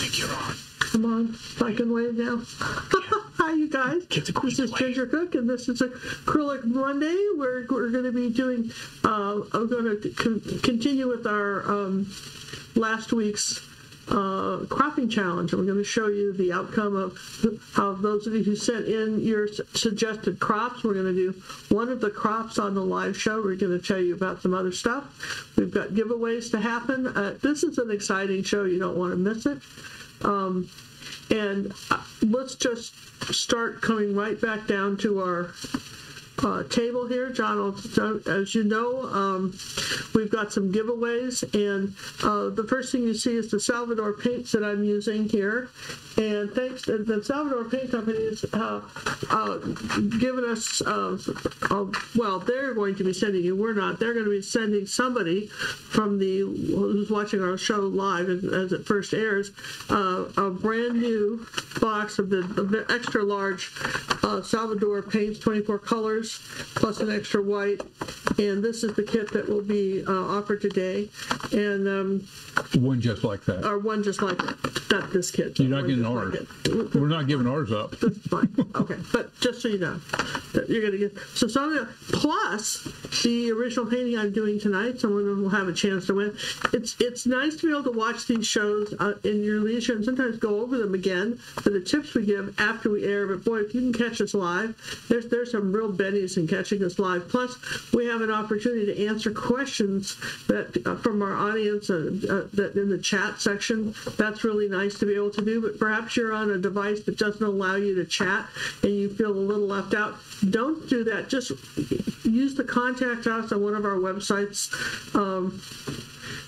think you're on. Come on, I can wave now. Hi, you guys. This is. Ginger Cook, and this is Acrylic Monday. We're, we're going to be doing, uh, I'm going to con- continue with our um, last week's uh, cropping challenge. We're going to show you the outcome of how those of you who sent in your suggested crops. We're going to do one of the crops on the live show. We're going to tell you about some other stuff. We've got giveaways to happen. Uh, this is an exciting show. You don't want to miss it. Um, and uh, let's just start coming right back down to our uh, table here. John, will- as you know, um, we've got some giveaways, and uh, the first thing you see is the Salvador paints that I'm using here. And thanks to the Salvador Paint Company has uh, uh, given us, uh, uh, well, they're going to be sending you, we're not, they're going to be sending somebody from the, who's watching our show live as, it first airs, uh, a brand new box of the, of the extra large uh, Salvador paints, 24 colors, plus an extra white. And this is the kit that will be uh, offered today. And um, One just like that. or one just like not this kit. You're not one getting just ours. like it. We're not giving ours up. Fine. Okay, but just so you know, that you're gonna get so some of the plus the original painting I'm doing tonight. Someone will have a chance to win. It's it's nice to be able to watch these shows uh, in your leisure and sometimes go over them again for the tips we give after we air. But boy, if you can catch us live, there's there's some real in catching us live. Plus, we have an opportunity to answer questions that uh, from our audience uh, uh, that in the chat section. That's really nice to be able to do. But perhaps you're on a device that doesn't allow you to chat and you feel a little left out. Don't do that. Just use the contact us on one of our websites. Um,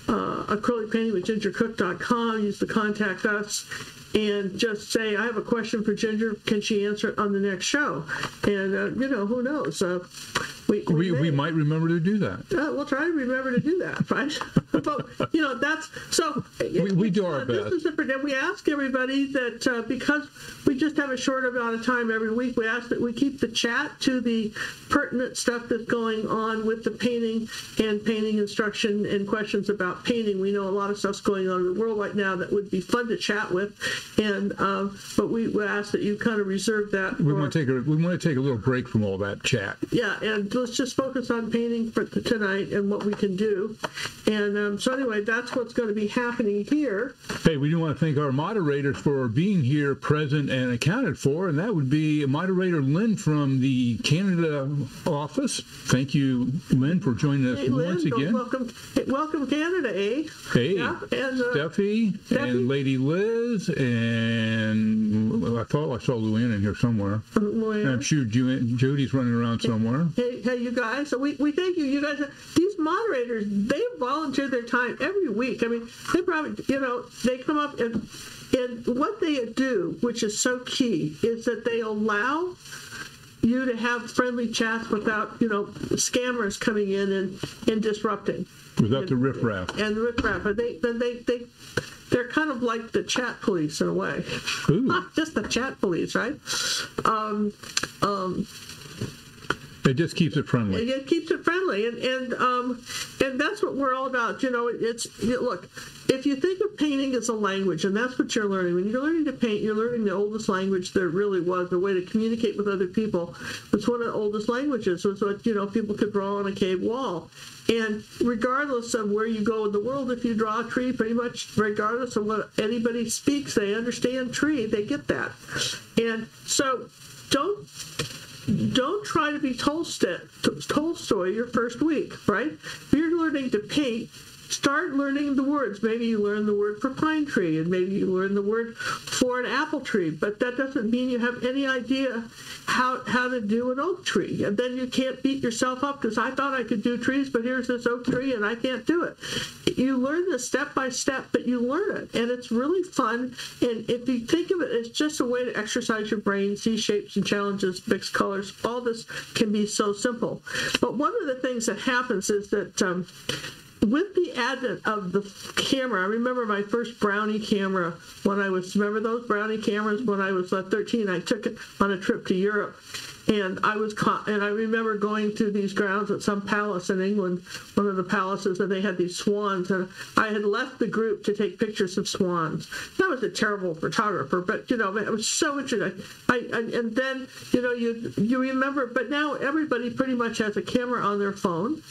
uh, acrylic painting with gingercook.com. Use the contact us and just say, I have a question for Ginger. Can she answer it on the next show? And, uh, you know, who knows? Uh, we, We, we might remember to do that. uh, we'll try to remember to do that, right? but you know, that's so. We- we do our This best. is different, and we ask everybody that uh, because we just have a short amount of time every week, we ask that we keep the chat to the pertinent stuff that's going on with the painting and painting instruction and questions about painting. We know a lot of stuff's going on in the world right now that would be fun to chat with, and uh, but we, we ask that you kind of reserve that. We want to take a we want to take a little break from all that chat. yeah, and let's just focus on painting for tonight and what we can do. And um, so anyway, that's what's going to be happening here. Hey, we do want to thank our moderators for being here, present, and accounted for, and that would be moderator Lynn from the Canada office. Thank you, Lynn, for joining us Hey, once don't- again. welcome, welcome Canada, eh? Hey, Yeah, and uh, Steffi Steffi? and Lady Liz, and I thought I saw Luann in here somewhere. Luann. I'm sure Ju- Jody's running around somewhere. Hey, hey, you guys! So we, we thank you. You guys, these moderators, they volunteer their time every week. I mean, they probably, you know, they come up and and what they do, which is so key, is that they allow you to have friendly chats without, you know, scammers coming in and, and disrupting. Without the riffraff. And the riffraff, but they they they they're kind of like the chat police in a way. Ooh. Not just the chat police, right? Um, um, It just keeps it friendly. it keeps it friendly and and um and that's what we're all about you know it's look if you think of painting as a language and that's what you're learning when you're learning to paint you're learning the oldest language there really was the way to communicate with other people it's one of the oldest languages It's what you know people could draw on a cave wall and regardless of where you go in the world if you draw a tree pretty much regardless of what anybody speaks they understand tree they get that and so don't don't try to be Tolstoy, Tolstoy your first week, right? If you're learning to paint, start learning the words. Maybe you learn the word for pine tree, and maybe you learn the word for an apple tree, but that doesn't mean you have any idea how how to do an oak tree. And then you can't beat yourself up because I thought I could do trees, but here's this oak tree and I can't do it. You learn this step by step, but you learn it, and it's really fun. And if you think of it as just a way to exercise your brain, see shapes and challenges, mix colors, all this can be so simple. But one of the things that happens is that um, with the advent of the camera, I remember my first Brownie camera when I was, remember those Brownie cameras when I was uh, 13? I took it on a trip to Europe. And I was caught, and I remember going through these grounds at some palace in England, one of the palaces, and they had these swans, and I had left the group to take pictures of swans. I was a terrible photographer, but you know, it was so interesting. I, I and then you know, you you remember, but now everybody pretty much has a camera on their phone,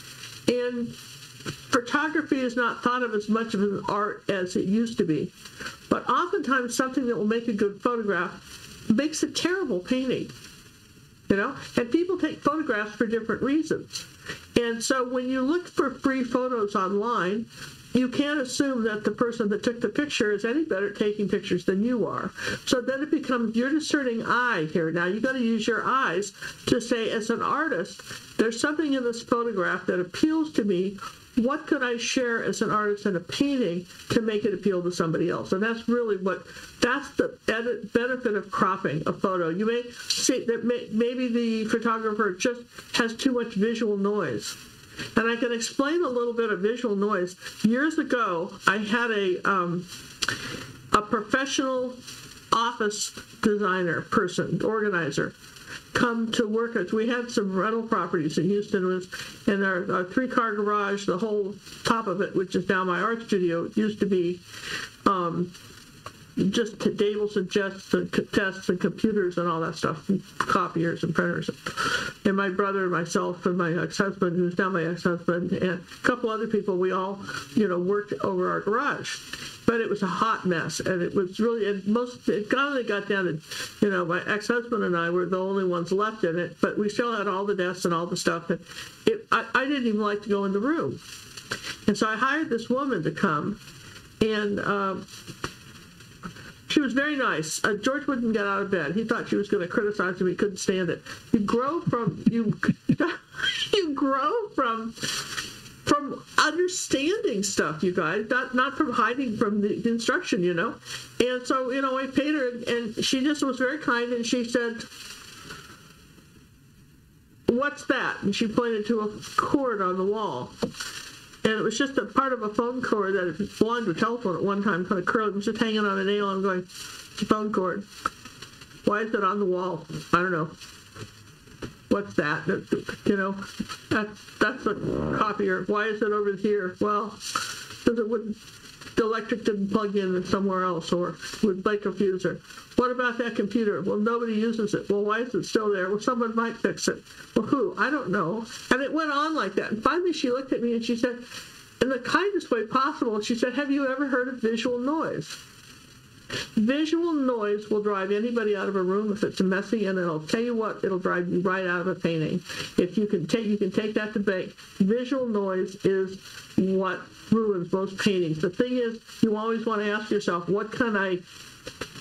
and photography is not thought of as much of an art as it used to be. But oftentimes, something that will make a good photograph makes a terrible painting. You know, and people take photographs for different reasons. And so when you look for free photos online, you can't assume that the person that took the picture is any better at taking pictures than you are. So then it becomes your discerning eye here. Now you got to use your eyes to say, as an artist, there's something in this photograph that appeals to me what could I share as an artist in a painting to make it appeal to somebody else? And that's really what that's the edit, benefit of cropping a photo. You may see that may, maybe the photographer just has too much visual noise. And I can explain a little bit of visual noise. Years ago, I had a um, a professional office designer person, organizer, come to work with. We had some rental properties in Houston, was in our, our three car garage. The whole top of it, which is now my art studio, used to be um, just tables and desks and desks and computers and all that stuff, and copiers and printers. And my brother and myself and my ex-husband, who's now my ex-husband, and a couple other people, we all, you know, worked over our garage. But it was a hot mess, and it was really, and most, it finally got down to, you know, my ex-husband and I were the only ones left in it, but we still had all the desks and all the stuff, and it, I, I didn't even like to go in the room. And so I hired this woman to come, and um, she was very nice. Uh, George wouldn't get out of bed. He thought she was going to criticize him. He couldn't stand it. You grow from you. you grow from from understanding stuff, you guys, not not from hiding from the instruction, you know. And so, you know, I paid her, and she just was very kind, and she said, "What's that?" And she pointed to a cord on the wall and it was just a part of a phone cord that belonged to a telephone at one time, kind of curled. and just hanging on a nail. I'm going, it's a phone cord. Why is it on the wall? I don't know. What's that? You know, that, that's a copier. Why is it over here? Well, because it would the electric didn't plug in somewhere else or would break a fuse or what about that computer? Well, nobody uses it. Well, why is it still there? Well, someone might fix it. Well, who? I don't know. And it went on like that. And finally, she looked at me and she said, in the kindest way possible, she said, Have you ever heard of visual noise? Visual noise will drive anybody out of a room if it's messy, and it'll tell you what, it'll drive you right out of a painting. If you can take, you can take that to bank. Visual noise is what ruins most paintings. The thing is, you always want to ask yourself, what can I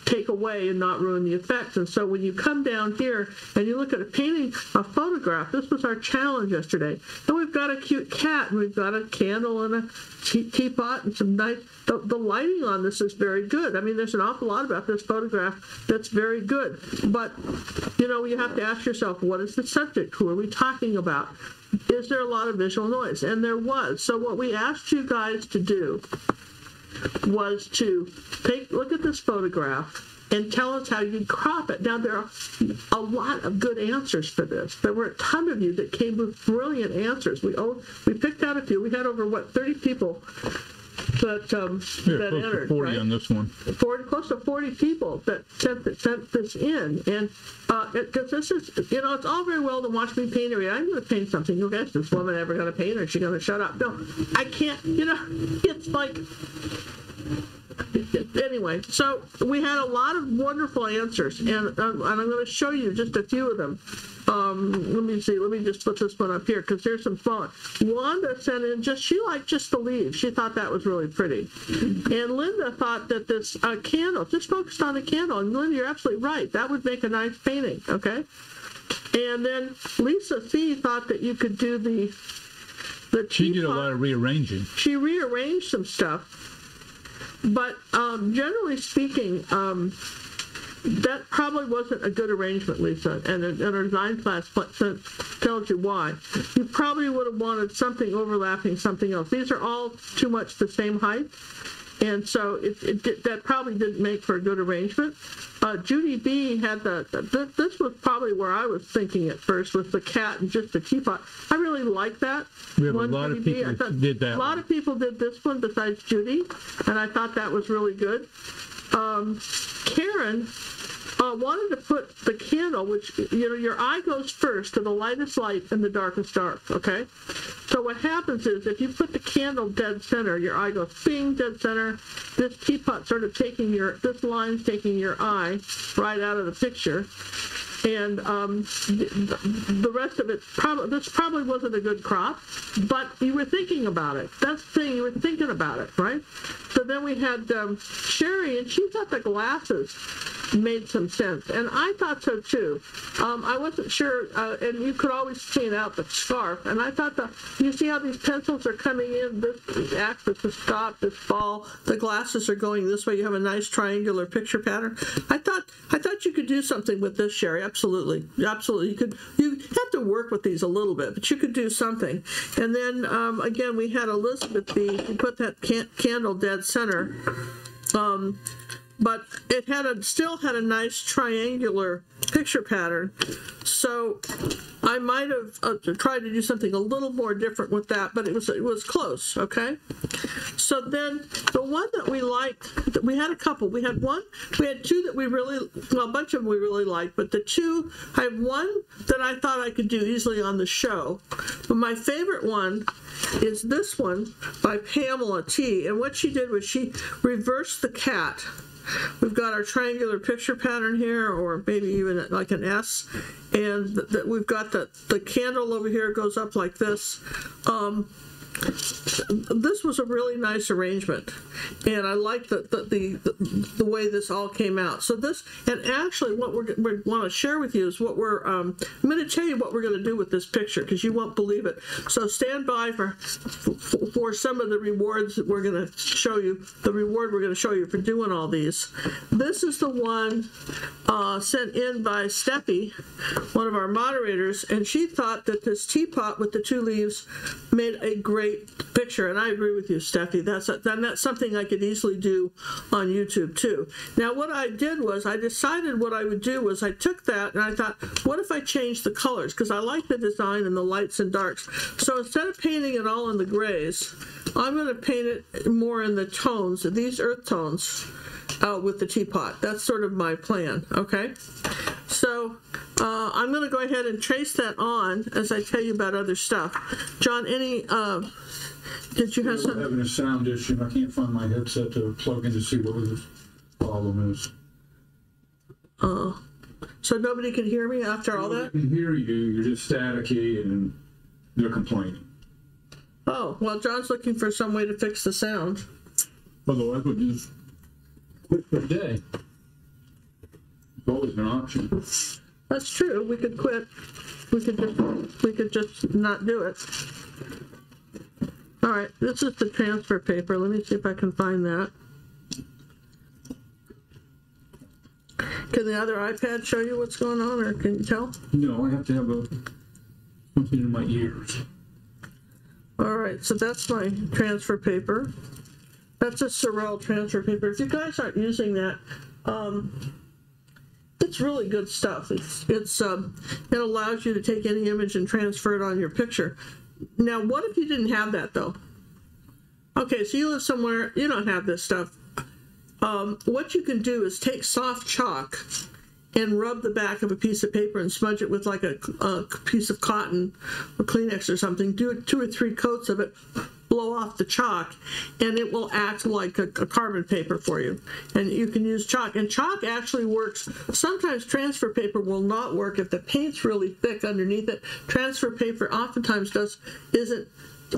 take away and not ruin the effects. And so when you come down here and you look at a painting, a photograph, this was our challenge yesterday. And we've got a cute cat, and we've got a candle and a teapot and some nice. The, the lighting on this is very good. I mean, there's an awful lot about this photograph that's very good. But you know, you have to ask yourself, what is the subject? Who are we talking about? Is there a lot of visual noise? And there was. So what we asked you guys to do was to take look at this photograph and tell us how you crop it. Now, there are a lot of good answers for this. There were a ton of you that came with brilliant answers. We we picked out a few. We had over, what, 30 people that, um, Yeah, that close to entered, 40 right? on this one. 40, close to 40 people that sent, that sent this in. And because this is, you know, it's all very well to watch me paint area. I'm going to paint something. You guys, this woman ever going to paint or is she going to shut up? No, I can't, you know, it's like, anyway, so we had a lot of wonderful answers, and, and I'm going to show you just a few of them. Um, let me see. Let me just put this one up here because there's some fun. Wanda sent in just she liked just the leaves. She thought that was really pretty, and Linda thought that this uh, candle just focused on the candle. And Linda, you're absolutely right. That would make a nice painting. Okay. And then Lisa C thought that you could do the the She did a lot of rearranging. she rearranged some stuff. But um, generally speaking, um, that probably wasn't a good arrangement, Lisa. And, and our design class tells you why. You probably would have wanted something overlapping something else. These are all too much the same height. And so it, it did- that probably didn't make for a good arrangement. Uh, Judy B had the, th- this was probably where I was thinking at first with the cat and just the teapot. I really like that. We have a lot of Judy B. I people thought- did that A lot one. of people did this one besides Judy, and I thought that was really good. Um, Karen uh, wanted to put the candle, which, you know, your eye goes first to the lightest light and the darkest dark, okay? So what happens is if you put the candle dead center, your eye goes bing, dead center. This teapot sort of taking your, this line's taking your eye right out of the picture. And um, the, rest of it, this probably wasn't a good crop, but you were thinking about it. That's the thing, you were thinking about it, right? So then we had um, Sherry, and she thought the glasses made some sense, and I thought so too. Um, I wasn't sure, uh, and you could always clean out the scarf, and I thought the, you see how these pencils are coming in, this acts as a stop, this fall, the glasses are going this way, you have a nice triangular picture pattern. I thought, I thought you could do something with this, Sherry, absolutely, absolutely. You could, you have to work with these a little bit, but you could do something. And then, um, again, we had Elizabeth B, she put that can- candle dead center Um, but it had a still had a nice triangular picture pattern. So I might have uh, tried to do something a little more different with that, but it was it was close. Okay. So then the one that we liked, that we had a couple. We had one, we had two that we really, well, a bunch of them we really liked, but the two, I have one that I thought I could do easily on the show. But my favorite one is this one by Pamela T. And what she did was she reversed the cat. We've got our triangular picture pattern here, or maybe even like an S, and th- th- we've got the the candle over here goes up like this. Um, this was a really nice arrangement and i like the the, the the way this all came out. So this and actually what we're, we want to share with you is what we're um, i'm going to tell you what we're going to do with this picture because you won't believe it. So stand by for for, some of the rewards that we're going to show you the reward we're going to show you for doing all these. This is the one uh, sent in by Steffi, one of our moderators, and she thought that this teapot with the two leaves made a great picture. And I agree with you, Steffi. That's that's something I could easily do on YouTube too. Now, what I did was I decided what I would do was I took that and I thought, what if I changed the colors? Because I like the design and the lights and darks. So instead of painting it all in the grays, I'm going to paint it more in the tones, these earth tones uh, with the teapot. That's sort of my plan, okay? So uh, I'm going to go ahead and trace that on as I tell you about other stuff. John, any, uh, did you have I'm having a sound issue. I can't find my headset to plug in to see what the problem is. So nobody can hear me after all I that? can hear you, you're just staticky and they're complaining. Oh, well, John's looking for some way to fix the sound. Otherwise, we'll just quit for the day. It's always an option. That's true. We could quit. We could just, we could just not do it. All right, this is the transfer paper. Let me see if I can find that. Can the other iPad show you what's going on, or can you tell? No, I have to have a, something in my ears. All right, so that's my transfer paper. That's a Saral transfer paper. If you guys aren't using that, um, it's really good stuff. It's, it's, um, it allows you to take any image and transfer it on your picture. Now, what if you didn't have that though? Okay, so you live somewhere, you don't have this stuff. Um, what you can do is take soft chalk and rub the back of a piece of paper and smudge it with like a, a piece of cotton or Kleenex or something. Do two or three coats of it, blow off the chalk, and it will act like a, a carbon paper for you. And you can use chalk. And chalk actually works. Sometimes transfer paper will not work if the paint's really thick underneath it. Transfer paper oftentimes does isn't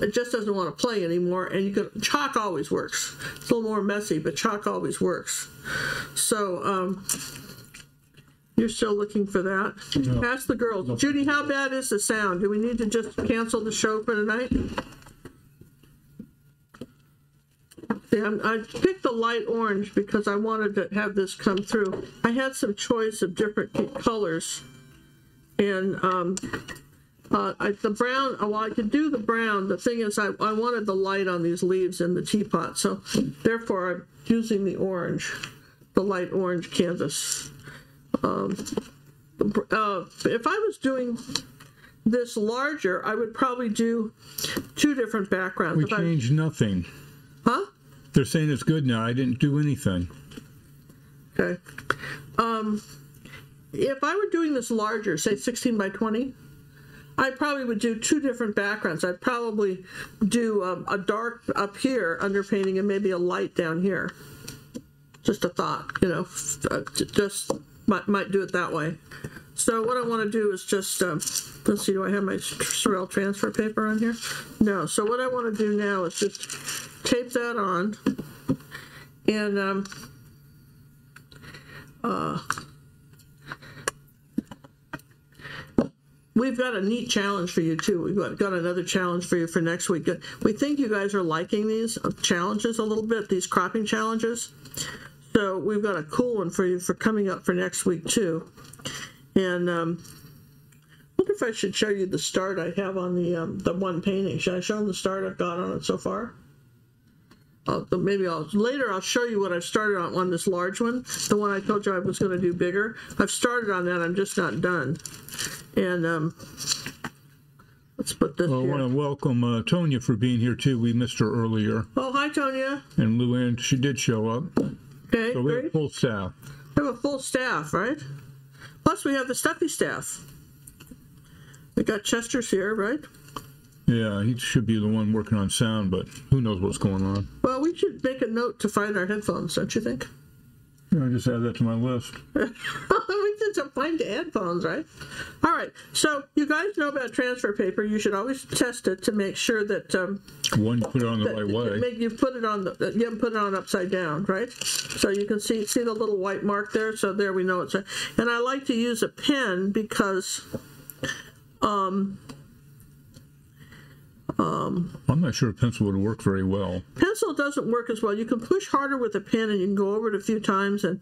it just doesn't want to play anymore and you can chalk always works it's a little more messy but chalk always works so um you're still looking for that Yeah. ask the girls judy how bad is the sound do we need to just cancel the show for tonight yeah, I'm- picked the light orange because I wanted to have this come through. I had some choice of different colors, and um, Uh, I, the brown, oh, well, I could do the brown. The thing is, I, I wanted the light on these leaves in the teapot, so therefore I'm using the orange, the light orange canvas. Um, uh, if I was doing this larger, I would probably do two different backgrounds. We If I- changed nothing. Huh? They're saying it's good now. I didn't do anything. Okay. Um, if I were doing this larger, say 16 by 20, I probably would do two different backgrounds. I'd probably do um, a dark up here underpainting and maybe a light down here. Just a thought, you know, uh, just might, might do it that way. So what I want to do is just, um, let's see, do I have my Saral transfer paper on here? No, so what I want to do now is just tape that on and um, We've got a neat challenge for you too. We've got, another challenge for you for next week. We think you guys are liking these uh, challenges a little bit, these cropping challenges. So we've got a cool one for you for coming up for next week too. And um, wonder if I should show you the start I have on the um, the one painting. Should I show them the start I've got on it so far? I'll, maybe I'll later. I'll show you what I've started on on this large one, the one I told you I was going to do bigger. I've started on that. I'm just not done. And um, let's put this Well, I here. want to welcome uh, Tonya for being here too. We missed her earlier, Oh, hi, Tonya. and Luann, she did show up. Okay, So we have great. full staff. We have a full staff, right? Plus, we have the stuffy staff. We got Chester's here, right? Yeah, he should be the one working on sound, but who knows what's going on. Well, we should make a note to find our headphones, don't you think? Yeah, I just add that to my list. we did some find headphones, right? All right. So you guys know about transfer paper. You should always test it to make sure that um, One, you put it on the right way. Make you put it on the you haven't put it on upside down, right? So you can see see the little white mark there. So there we know it's a. And I like to use a pen because I'm not sure a pencil would work very well. pencil doesn't work as well. You can push harder with a pen, and you can go over it a few times. And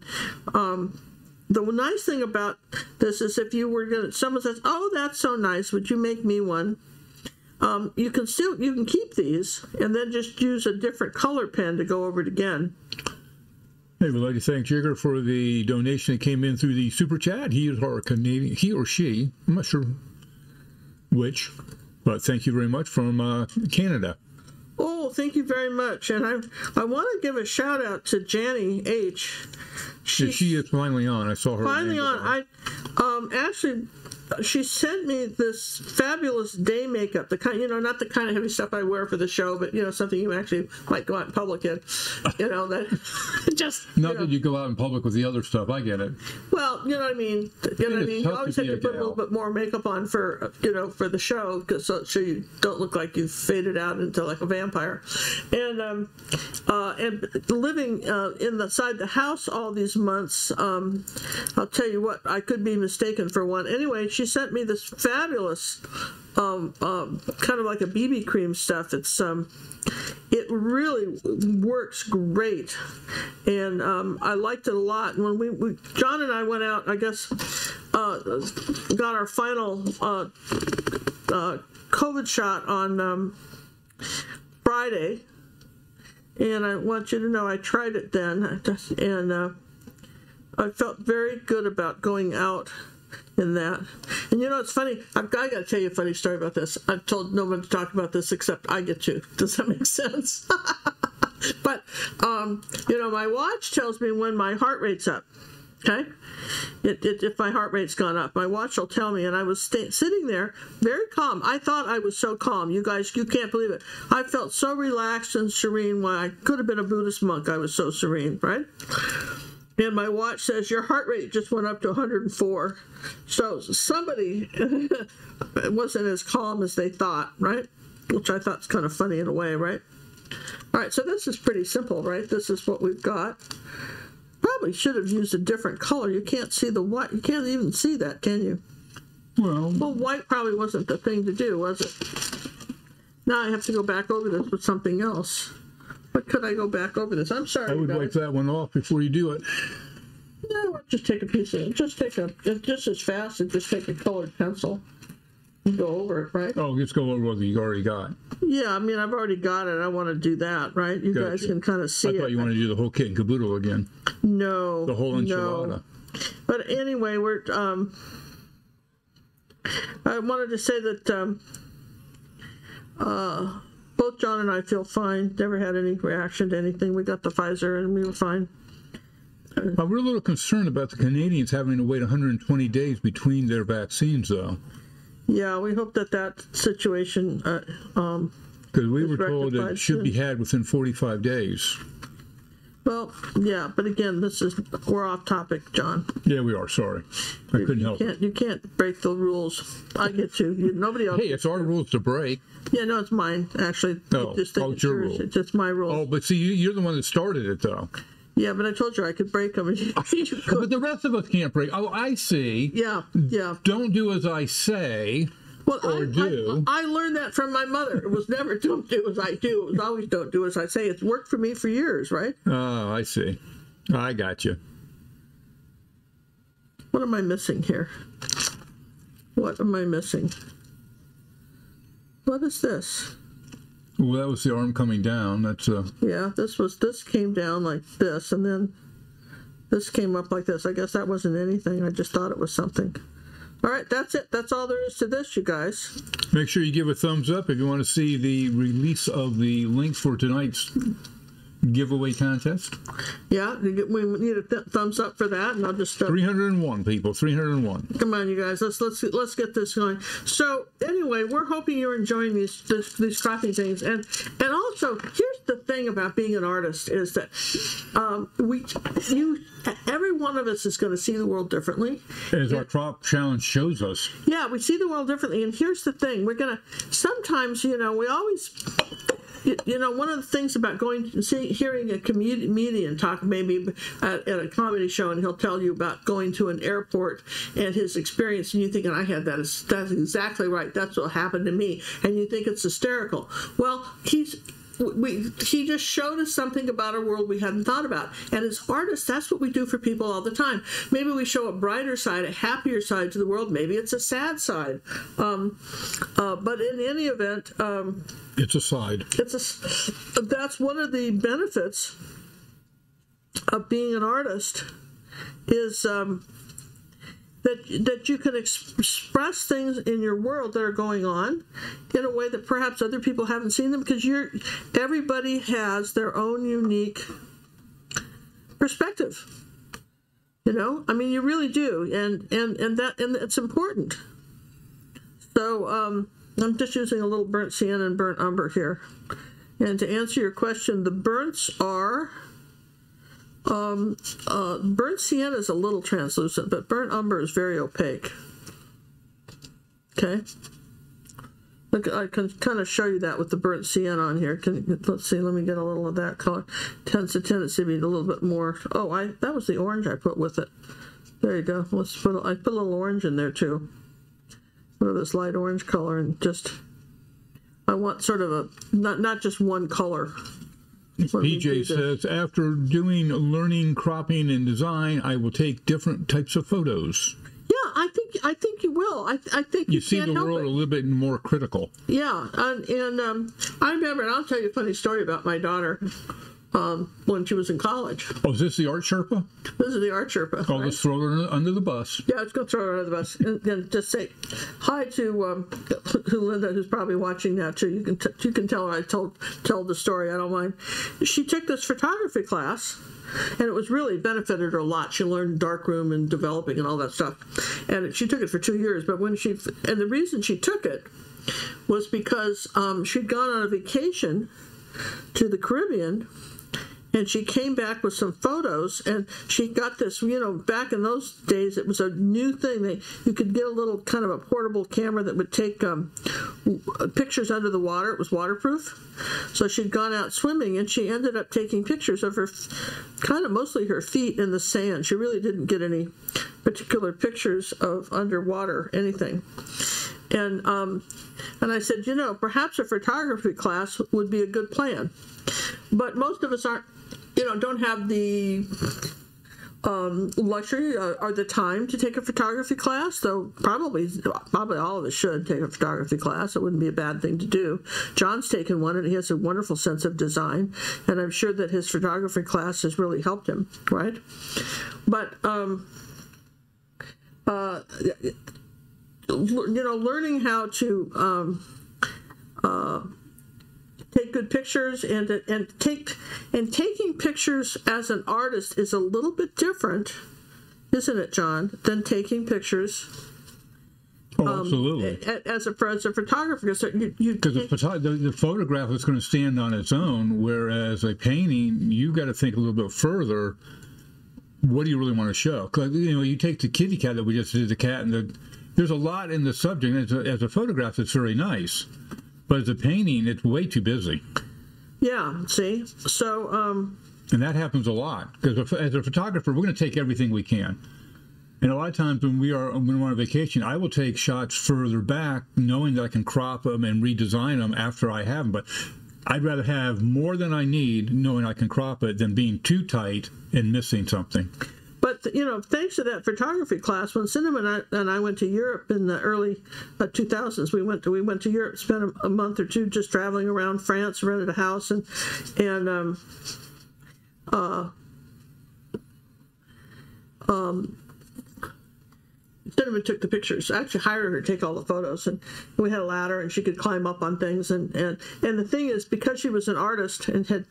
um, the nice thing about this is if you were gonna, someone says, "Oh, that's so nice. Would you make me one?" Um, you can still you can keep these and then just use a different color pen to go over it again. Hey, we'd like to thank Jigger for the donation that came in through the super chat. He or Canadian, he or she, I'm not sure which, but thank you very much from uh, Canada. Oh, thank you very much. And I I want to give a shout out to Janny H. She, she is finally on. I saw her. finally on. I um actually she sent me this fabulous day makeup, the kind you know, not the kind of heavy stuff I wear for the show, but you know, something you actually might go out in public in. You know, that just you Not know, that you go out in public with the other stuff. I get it. well, you know what I mean. You know what I mean. You always have to put a little bit more makeup on for you know for the show, 'cause so, so you don't look like you've faded out into like a vampire. And um, uh, and living uh, inside the house all these months, um, I'll tell you what, I could be mistaken for one. Anyway, she sent me this fabulous, um, um, kind of like a BB cream stuff. It's um, it really works great. And um, i liked it a lot. And when we, we john and i went out i guess uh, got our final uh, uh, covid shot on um, friday. And i want you to know i tried it then. And uh, i felt very good about going out in that. And you know, it's funny. I've got, I got to tell you a funny story about this. I've told no one to talk about this except I get to. Does that make sense? but um, you know, my watch tells me when my heart rate's up. Okay, it, it, if my heart rate's gone up, my watch will tell me. And I was sitting there, very calm. I thought I was so calm. You guys, you can't believe it. I felt so relaxed and serene. When I could have been a Buddhist monk, I was so serene, right? And my watch says your heart rate just went up to 104. So somebody wasn't as calm as they thought, right? Which I thought's kind of funny in a way, right? All right, so this is pretty simple, right? This is what we've got. Probably should have used a different color. You can't see the white. You can't even see that, can you? Well, Well, white probably wasn't the thing to do, was it? Now I have to go back over this with something else. What could I go back over this? I'm sorry. I would guys. wipe that one off before you do it. No, just take a piece of, just take a, just as fast as just take a colored pencil. go over it, right? Oh, let's go over what you already got. Yeah, I mean, I've already got it. I want to do that, right? You guys can kind of see I it. thought you wanted to do the whole kit and caboodle again, no, the whole enchilada. No. But anyway, we're. Um, I wanted to say that um, uh, both John and I feel fine. Never had any reaction to anything. We got the Pfizer and we were fine. Uh, we're a little concerned about the Canadians having to wait 120 days between their vaccines, though, Yeah, we hope that that situation. Uh, um, because we were told that it should be had within 45 days. Well, yeah, but again, this is we're off topic, John. Yeah, we are. Sorry, I couldn't help. it. can't you can't break the rules. I get you. you nobody else. Hey, it's our rules to break. Yeah, no, it's mine actually. Oh, no, just oh, it's your yours. rule. It's just my rule. Oh, but see, you, you're the one that started it, though. Yeah, but I told you I could break them. you But the rest of us can't break. Oh, I see. Yeah, yeah. Don't do as I say. Well, Or I, do. I, I learned that from my mother. It was never don't do as I do. It was always don't do as I say. It's worked for me for years, right? Oh, I see. I got you. What am I missing here? What am I missing? What is this? Well, that was the arm coming down. That's uh, Yeah, this was this came down like this, and then this came up like this. I guess that wasn't anything. I just thought it was something. All right, that's it. That's all there is to this, you guys. Make sure you give a thumbs up if you want to see the release of the link for tonight's giveaway contest. Yeah, we need a th- thumbs up for that, and I'll just uh, 301 people, 301. come on, you guys. Let's let's let's get this going. So anyway, we're hoping you're enjoying these this, these crafting things, and and also here's the thing about being an artist is that um, we you every one of us is going to see the world differently. As our crop challenge shows us, Yeah, we see the world differently. And here's the thing: we're gonna sometimes, you know, we always, you, know, one of the things about going, see, hearing a comedian talk maybe at, at a comedy show, and he'll tell you about going to an airport and his experience, and you thinking, I had that. Is, that's exactly right. That's what happened to me, and you think it's hysterical. Well, he's we he just showed us something about our world we hadn't thought about. And as artists that's what we do for people all the time. Maybe we show a brighter side a happier side to the world. Maybe it's a sad side. Um, uh, but in any event um, it's a side. it's a that's one of the benefits of being an artist is um, that that you can ex- express things in your world that are going on in a way that perhaps other people haven't seen them because you're everybody has their own unique perspective. You know? I mean you really do. And and and that and it's important. So um i'm just using a little burnt sienna and burnt umber here. And to answer your question the burns are um, uh, burnt sienna is a little translucent, but burnt umber is very opaque. Okay. Look, I can kind of show you that with the burnt sienna on here. Can let's see, let me get a little of that color. Tends a tendency to be a little bit more. Oh, I that was the orange I put with it. There you go. Let's put I put a little orange in there too. Put of this light orange color and just. I want sort of a not not just one color. PJ says, after doing learning cropping and design, I will take different types of photos. Yeah, I think I think you will. I I think you, You see the world it. a little bit more critical. Yeah, and, and um, I remember, and I'll tell you a funny story about my daughter um, when she was in college. Oh, is this the art Sherpa? This is the art Sherpa. Oh, right? let's throw her under the bus. Yeah, let's go throw her under the bus and, and just say hi to um, to Linda, who's probably watching now too. You can t- you can tell her I told told the story. I don't mind. She took this photography class, and it was really benefited her a lot. She learned darkroom and developing and all that stuff, and she took it for two years. But when she and the reason she took it was because um, she'd gone on a vacation to the Caribbean and she came back with some photos and she got this you know back in those days it was a new thing. They you could get a little kind of a portable camera that would take um, pictures under the water. It was waterproof. So she'd gone out swimming and she ended up taking pictures of her kind of mostly her feet in the sand. She really didn't get any particular pictures of underwater anything. And um, and I said, you know, perhaps a photography class would be a good plan, but most of us aren't, you know, don't have the um, luxury uh, or the time to take a photography class, though probably probably all of us should take a photography class. It wouldn't be a bad thing to do. John's taken one and he has a wonderful sense of design, and I'm sure that his photography class has really helped him, right? But um, uh, you know, learning how to um, uh, take good pictures and and take and taking pictures as an artist is a little bit different, isn't it, John, than taking pictures Oh, um, absolutely. a- as a as a photographer. Because you, you Because the, photo- the, the photograph is going to stand on its own, whereas a painting, you got to think a little bit further. What do you really want to show? Because you know, you take the kitty cat that we just did, the cat, and the, there's a lot in the subject. As a, as a photograph, it's very nice, but as a painting, it's way too busy, yeah, see, so um, and that happens a lot. Because as a photographer, we're going to take everything we can. And a lot of times when we are when we're on vacation, I will take shots further back, knowing that I can crop them and redesign them after I have them. But I'd rather have more than I need, knowing I can crop it, than being too tight and missing something. But you know, thanks to that photography class, when Cinnamon and I, and I went to Europe in the early uh, 2000s, we went to we went to Europe, spent a, a month or two just traveling around France, rented a house, and and um, uh, um, Cinnamon took the pictures. I actually hired her to take all the photos, and we had a ladder, and she could climb up on things. And and and the thing is, because she was an artist and had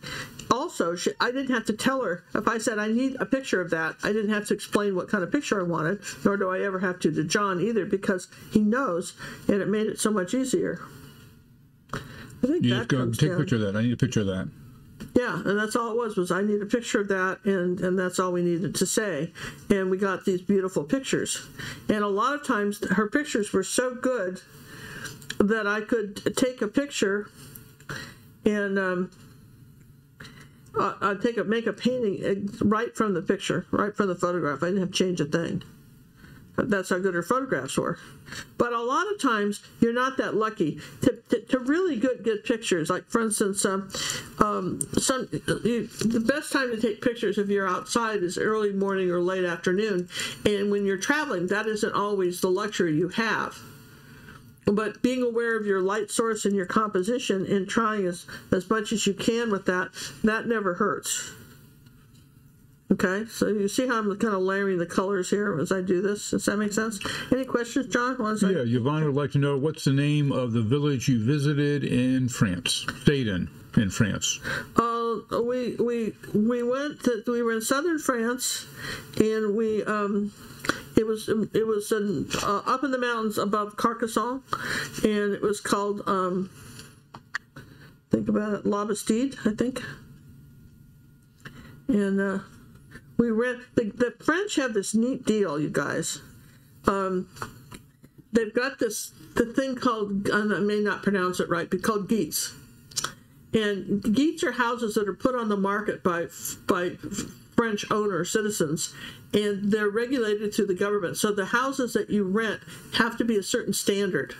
also, she, I didn't have to tell her if I said I need a picture of that. I didn't have to explain what kind of picture I wanted, nor do I ever have to to John either, because he knows, and it made it so much easier. I think You that just go take a picture of that. I need a picture of that. Yeah, and that's all it was. Was I need a picture of that, and and that's all we needed to say, and we got these beautiful pictures, and a lot of times her pictures were so good that I could take a picture, and um, uh, I'd take a make a painting uh, right from the picture, right from the photograph. I didn't have to change a thing. That's how good her photographs were. But a lot of times you're not that lucky to, to, to really good good pictures. Like for instance, um, um, some you, the best time to take pictures if you're outside is early morning or late afternoon, and when you're traveling, that isn't always the luxury you have. But being aware of your light source and your composition and trying as, as much as you can with that, that never hurts. Okay, so you see how I'm kind of layering the colors here as I do this? Does that make sense? Any questions, John? Was I- Yeah, Yvonne would like to know what's the name of the village you visited in France, stayed in in France. Uh, we we we went to, we were in southern France, and we um, it was it was in, uh, up in the mountains above Carcassonne, and it was called um, think about it, La Bastide, I think. And uh, we rent the, the French have this neat deal, you guys. Um, they've got this the thing called I may not pronounce it right, but called gîtes. And gîtes are houses that are put on the market by by French owner citizens, and they're regulated through the government. So the houses that you rent have to be a certain standard.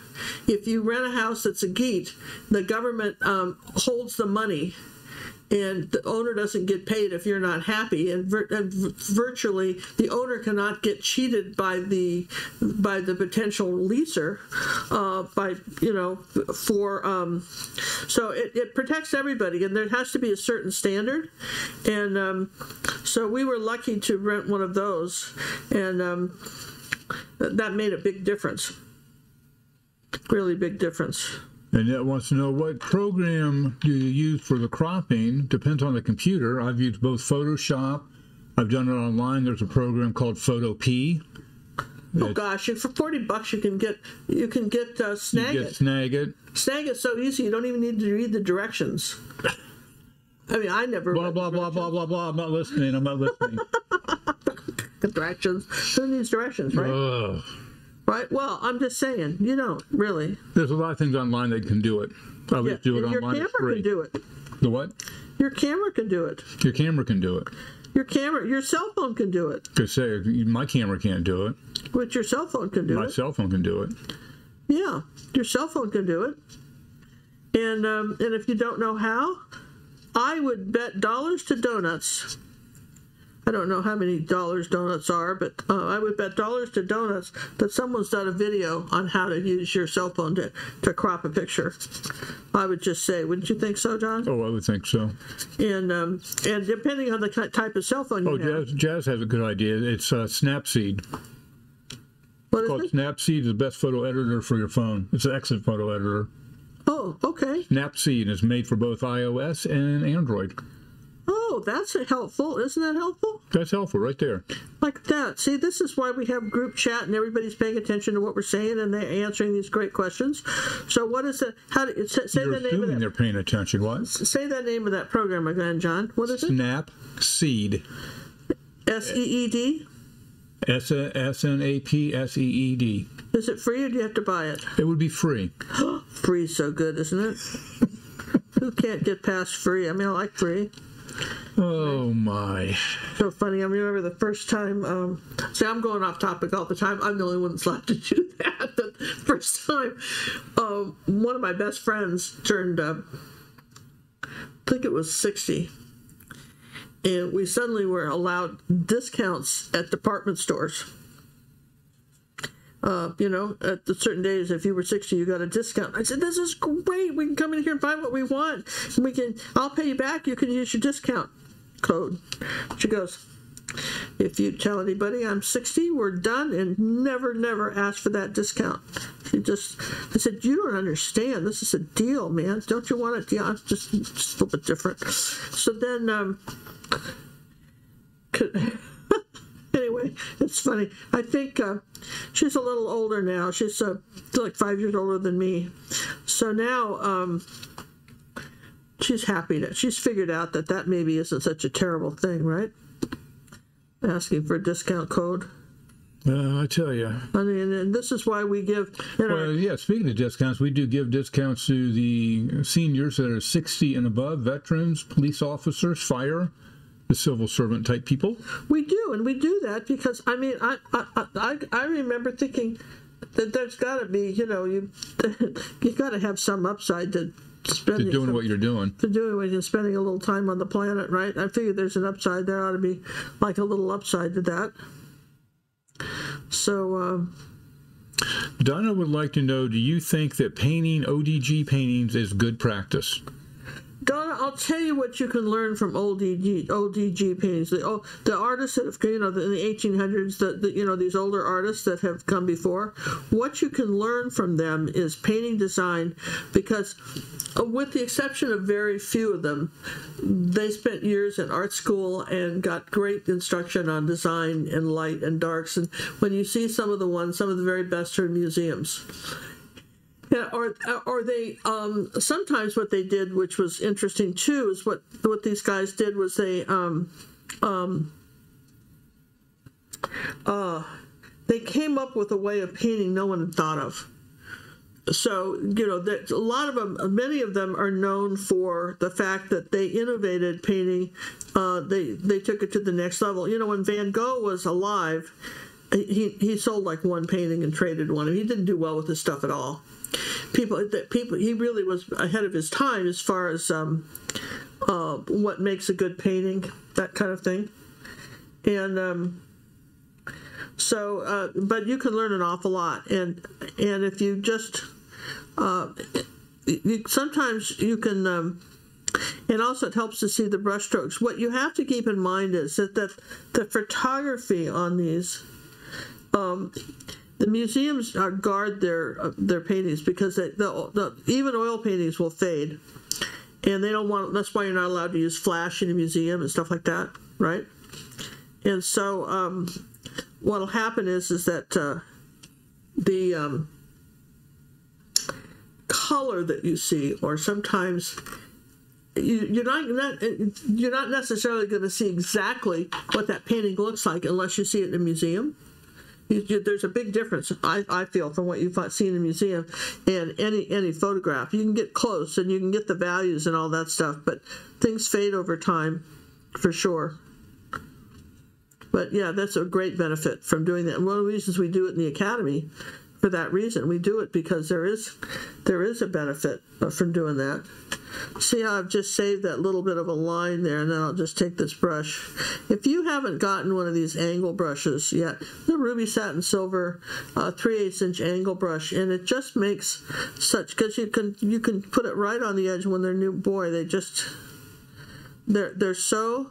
If you rent a house that's a gîte, the government um, holds the money and the owner doesn't get paid if you're not happy. And, vir- and virtually the owner cannot get cheated by the by the potential leaser uh, by you know for um, so it, it protects everybody and there has to be a certain standard. And um, so we were lucky to rent one of those and um, that made a big difference. Really big difference And that wants to know what program do you use for the cropping? Depends on the computer. I've used both Photoshop. I've done it online. There's a program called Photopea. oh gosh you, for 40 bucks you can get you can get uh, You snag get it Snagit. Snag is so easy, you don't even need to read the directions. I mean, I never Blah blah blah blah blah blah. I'm not listening. I'm not listening. directions. Who needs directions, right? Ugh. Right? Well, I'm just saying, you don't really. There's a lot of things online that can do it. Would Yeah, do it and your camera can do it. The what? Your camera can do it. Your camera can do it. Your camera, your cell phone can do it. Could say my camera can't do it. But your cell phone can do My it. cell phone can do it. Yeah, your cell phone can do it. And um, and if you don't know how, I would bet dollars to donuts I don't know how many dollars donuts are, but uh, I would bet dollars to donuts that someone's done a video on how to use your cell phone to, to crop a picture. I would just say, wouldn't you think so, John? Oh, I would think so. And um, and depending on the type of cell phone you Oh, have, Jazz, Jazz has a good idea. It's uh, Snapseed. what is Called it? Snapseed is the best photo editor for your phone. It's an excellent photo editor. Oh, okay. Snapseed is made for both iOS and Android. Oh, that's helpful. Isn't that helpful? That's helpful right there. Like that. See, this is why we have group chat and everybody's paying attention to what we're saying and they're answering these great questions. So, what is it? How do say, say You're the name of that? they're paying attention. What? Say that name of that program again, John. What is it? Snap Seed. S E E D. S S N A P S E E D. Is it free or do you have to buy it? It would be free. Free is so good, isn't it? Who can't get past free? I mean, I like free. Oh my. So funny. I remember the first time. Um, see, I'm going off topic all the time. I'm the only one that's allowed to do that. The first time, um, one of my best friends turned, uh, I think it was 60, and we suddenly were allowed discounts at department stores. Uh, you know, at the certain days, if you were 60, you got a discount. I said, "This is great. We can come in here and buy what we want. We can. I'll pay you back. You can use your discount code." She goes, "If you tell anybody I'm 60, we're done, and never, never ask for that discount." She just, I said, "You don't understand. This is a deal, man. Don't you want it? Yeah, it's just, just a little bit different." So then, um, could, anyway, it's funny. I think uh, she's a little older now. She's uh, like five years older than me. So now um, she's happy that she's figured out that that maybe isn't such a terrible thing, right? Asking for a discount code. Uh, I tell you. I mean, and this is why we give. Well, yeah, speaking of discounts, we do give discounts to the seniors that are 60 and above, veterans, police officers, fire, the civil servant type people. We do, and we do that because I mean, I I, I, I remember thinking that there's got to be, you know, you you got to have some upside to spending To doing some- what you're doing. to doing when you're spending a little time on the planet, right? I figure there's an upside. There ought to be like a little upside to that. So um, Donna would like to know do you think that painting ODG paintings is good practice? Donna, I'll tell you what you can learn from old DG, old DG paintings. The oh, the artists that have you know in the 1800s, the, the you know these older artists that have come before. What you can learn from them is painting design, because uh, with the exception of very few of them, they spent years in art school and got great instruction on design and light and darks. And when you see some of the ones, some of the very best are in museums. Yeah, or or they um, sometimes what they did, which was interesting too, is what what these guys did was they um, um, uh, they came up with a way of painting no one had thought of. So you know, that a lot of them, many of them are known for the fact that they innovated painting. Uh, they they took it to the next level. You know, when Van Gogh was alive, he he sold like one painting and traded one. He didn't do well with his stuff at all people that people he really was ahead of his time as far as um, uh, what makes a good painting that kind of thing. And um, so uh, but you can learn an awful lot. And and if you just uh, you, sometimes you can um, and also it helps to see the brushstrokes. What you have to keep in mind is that the, the photography on these the museums uh, guard their uh, their paintings because they, the, the even oil paintings will fade, and they don't want. That's why you're not allowed to use flash in a museum and stuff like that, right? And so, um, what'll happen is is that uh, the um, color that you see, or sometimes you're not, not you're not necessarily going to see exactly what that painting looks like unless you see it in a museum you, there's a big difference I, I feel from what you've seen in a museum and any any photograph. You can get close and you can get the values and all that stuff but things fade over time for sure. But yeah that's a great benefit from doing that. And one of the reasons we do it in the academy for that reason. We do it because there is there is a benefit from doing that. See how I've just saved that little bit of a line there, and then I'll just take this brush. If you haven't gotten one of these angle brushes yet, the Ruby Satin Silver uh, 3 8 inch angle brush, and it just makes such because you can you can put it right on the edge when they're new. Boy, they just they're they're so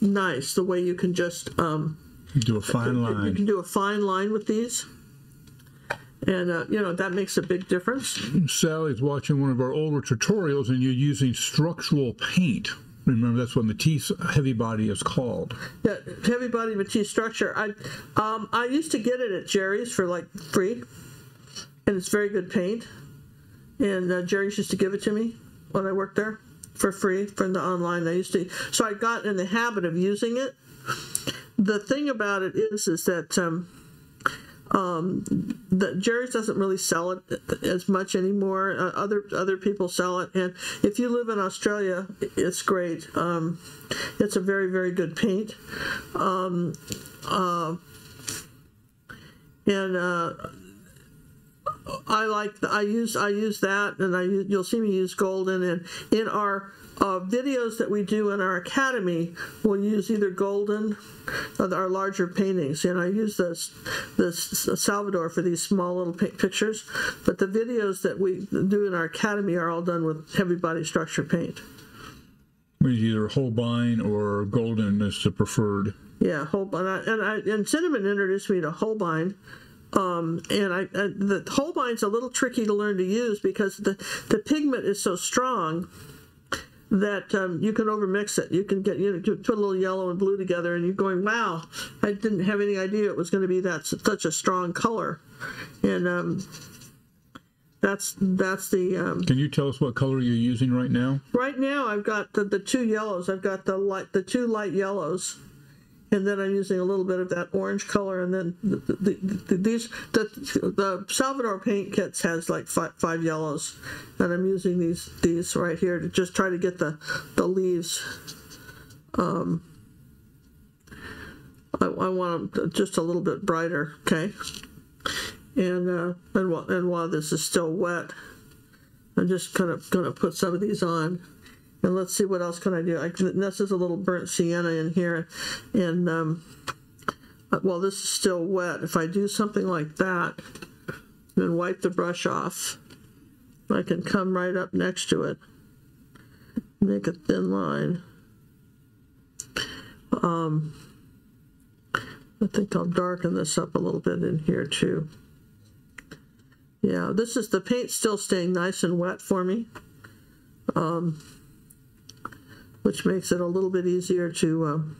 nice the way you can just um, Do a fine line. you can do a fine line with these. And uh, you know that makes a big difference. Sally's watching one of our older tutorials and you're using structural paint. Remember, that's what Matisse heavy body is called. Yeah, heavy body Matisse structure. I um, I used to get it at Jerry's for like free, and it's very good paint. And uh, Jerry's used to give it to me when I worked there for free from the online. I used to, so I got in the habit of using it. The thing about it is, is that um, um, that Jerry's doesn't really sell it as much anymore. Uh, other other people sell it, and if you live in Australia, it's great. Um, it's a very very good paint, um, uh, and uh, I like the, I use I use that, and I you'll see me use golden, and in our uh, videos that we do in our academy, we'll use either golden, or our larger paintings, and I use this this Salvador for these small little pictures, but the videos that we do in our academy are all done with heavy body structure paint. Means either Holbein or Golden is the preferred. Yeah, Holbein, and I, and, I, and Cinnamon introduced me to Holbein. Um, and I, I the Holbein's a little tricky to learn to use because the the pigment is so strong that um, you can overmix it. You can get you know to put a little yellow and blue together, and you're going, wow! I didn't have any idea it was going to be that such a strong color, and um, that's that's the um, Can you tell us what color you're using right now? Right now, I've got the, the two yellows. I've got the light, the two light yellows, and then I'm using a little bit of that orange color. And then the, the, the, these the the Salvador paint kits has like five, five yellows, and I'm using these these right here to just try to get the the leaves. Um, I, I want them just a little bit brighter. Okay. And uh, and while, and while this is still wet, I'm just kind of going to put some of these on. And let's see what else can I do. I can, this is a little burnt sienna in here. And um, while this is still wet, if I do something like that, then wipe the brush off, I can come right up next to it, make a thin line. Um, I think I'll darken this up a little bit in here too. Yeah, this is the paint still staying nice and wet for me, um, which makes it a little bit easier to um,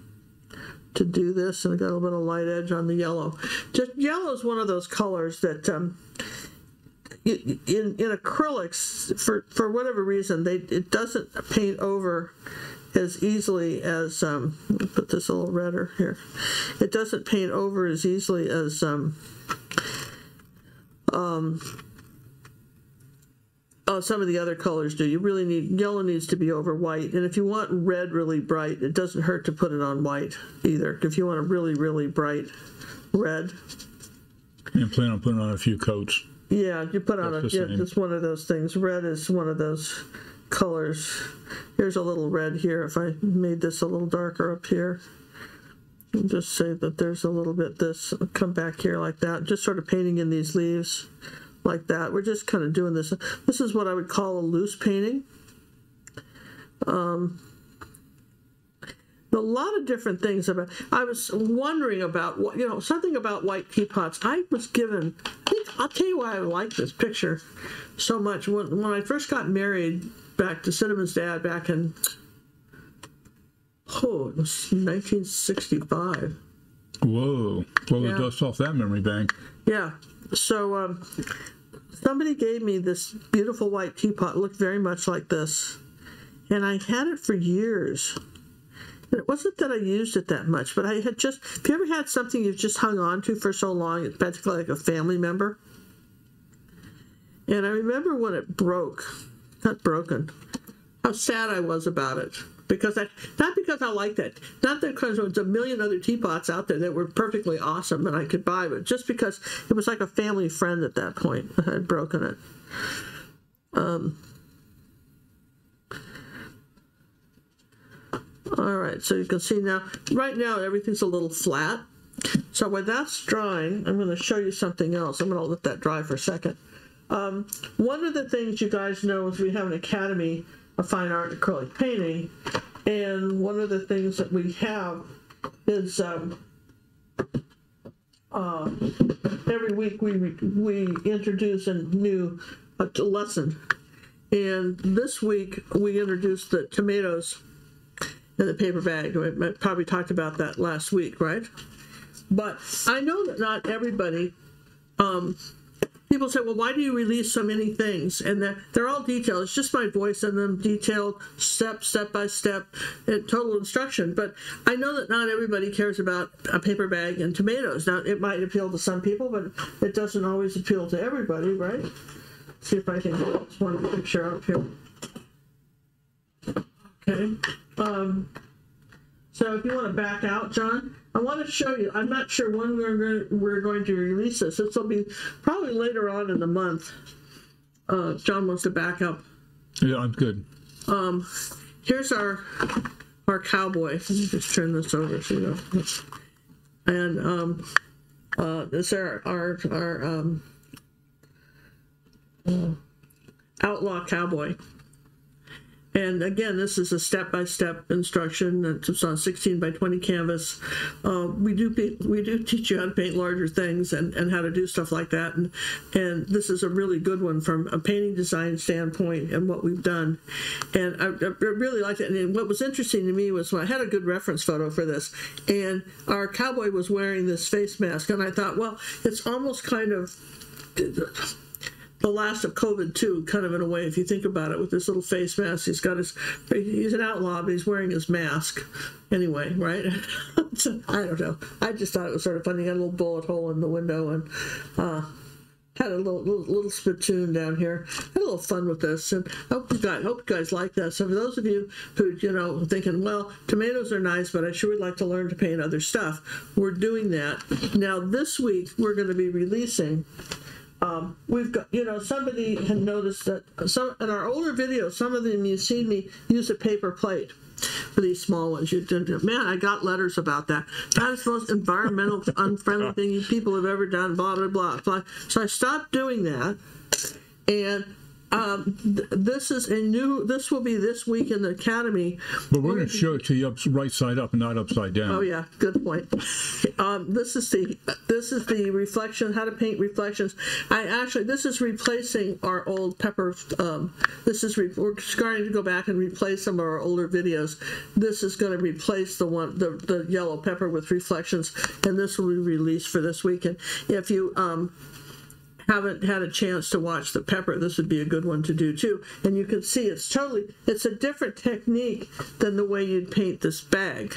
to do this. And I got a little bit of light edge on the yellow. Just yellow is one of those colors that um, in in acrylics for for whatever reason they it doesn't paint over as easily as um, put this a little redder here. It doesn't paint over as easily as um, Oh, some of the other colors do. You really need yellow needs to be over white, and if you want red really bright, it doesn't hurt to put it on white either. If you want a really really bright red, And plan on putting on a few coats. yeah, you put on a That's the yeah, it's one of those things. Red is one of those colors. Here's a little red here. If I made this a little darker up here, just say that there's a little bit this. Come back here like that. Just sort of painting in these leaves like that. We're just kind of doing this. This is what I would call a loose painting. Um, a lot of different things about. I was wondering about what you know something about white teapots. I was given. I think I'll tell you why I like this picture so much. When when I first got married back to Cinnamon's dad back in oh it was 1965. Whoa. Blow Yeah. the dust off that memory bank. Yeah. So um, somebody gave me this beautiful white teapot. Looked very much like this, and I had it for years. And it wasn't that I used it that much, but I had just, if you ever had something you've just hung on to for so long? It's basically like a family member. And I remember when it broke, not broken, how sad I was about it. Because I not because I like that, not that because there was a million other teapots out there that were perfectly awesome and I could buy, but just because it was like a family friend at that point that had broken it. All right, so you can see now, right now, everything's a little flat. So when that's drying, I'm going to show you something else. I'm going to let that dry for a second. Um, one of the things you guys know is we have an Academy of Fine Art Acrylic Painting, and one of the things that we have is um, uh, every week we we introduce a new lesson, and this week we introduced the tomatoes in the paper bag. We probably talked about that last week, right? But I know that not everybody. Um, people say, "Well, why do you release so many things?" And they're, they're all detailed. It's just my voice and them detailed, step step by step, and total instruction. But I know that not everybody cares about a paper bag and tomatoes. Now, it might appeal to some people, but it doesn't always appeal to everybody, right? see if I can get one picture up here. Okay. Um, so if you want to back out, John, I want to show you. I'm not sure when we're going, we're going to release this. This will be probably later on in the month. Uh, John wants to back up. Yeah, I'm good. Um, Here's our our cowboy. Let me just turn this over so you know. And um, uh, this our our our um, uh, outlaw cowboy. And again, this is a step-by-step instruction. It's on 16 by 20 canvas. Uh, we do we do teach you how to paint larger things and, and how to do stuff like that. And and this is a really good one from a painting design standpoint and what we've done. And I, I really liked it. And what was interesting to me was when I had a good reference photo for this, and our cowboy was wearing this face mask, and I thought, well, it's almost kind of the last of COVID too, kind of in a way, if you think about it, with this little face mask. He's got his, he's an outlaw, but he's wearing his mask anyway, right? so, I don't know. I just thought it was sort of funny. He got a little bullet hole in the window and uh, had a little, little little spittoon down here. Had a little fun with this, and hope you guys hope you guys like that. So for those of you who you know thinking, well, tomatoes are nice, but I sure would like to learn to paint other stuff, we're doing that now. This week we're going to be releasing um, we've got, you know, somebody had noticed that some in our older videos, some of them you've seen me use a paper plate for these small ones. You did, man, I got letters about that. That is the most environmental unfriendly thing you people have ever done. Blah blah blah. blah. So I stopped doing that, and um, th- this is a new. This will be this week in the academy. But we're going to show it to you up, right side up and not upside down. Oh yeah, good point. Um, this is the this is the reflection. How to paint reflections. I actually this is replacing our old pepper. Um, this is re- we're starting to go back and replace some of our older videos. This is going to replace the one the, the yellow pepper with reflections, and this will be released for this weekend. If you um, haven't had a chance to watch the pepper, this would be a good one to do too. And you can see it's totally, it's a different technique than the way you'd paint this bag.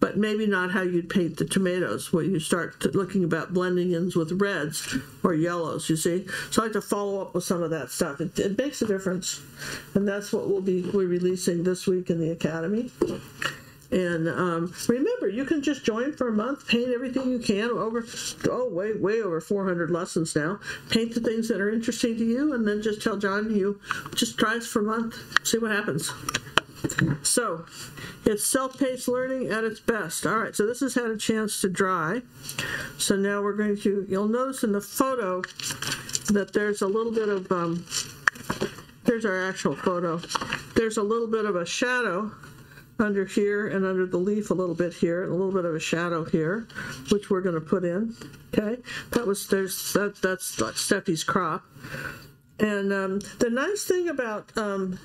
But maybe not how you'd paint the tomatoes, where you start looking about blending ins with reds or yellows, you see. So I like to follow up with some of that stuff. It, it makes a difference. And that's what we'll be we're releasing this week in the Academy. And um, remember, you can just join for a month, paint everything you can over, oh, way, way over 400 lessons now. Paint the things that are interesting to you, and then just tell John you just try us for a month, see what happens. So, it's self-paced learning at its best. All right, so this has had a chance to dry. So now we're going to, you'll notice in the photo that there's a little bit of, um, here's our actual photo. There's a little bit of a shadow under here and under the leaf a little bit here, a little bit of a shadow here, which we're going to put in. Okay, that was there's that that's Steffi's crop. And um, the nice thing about um,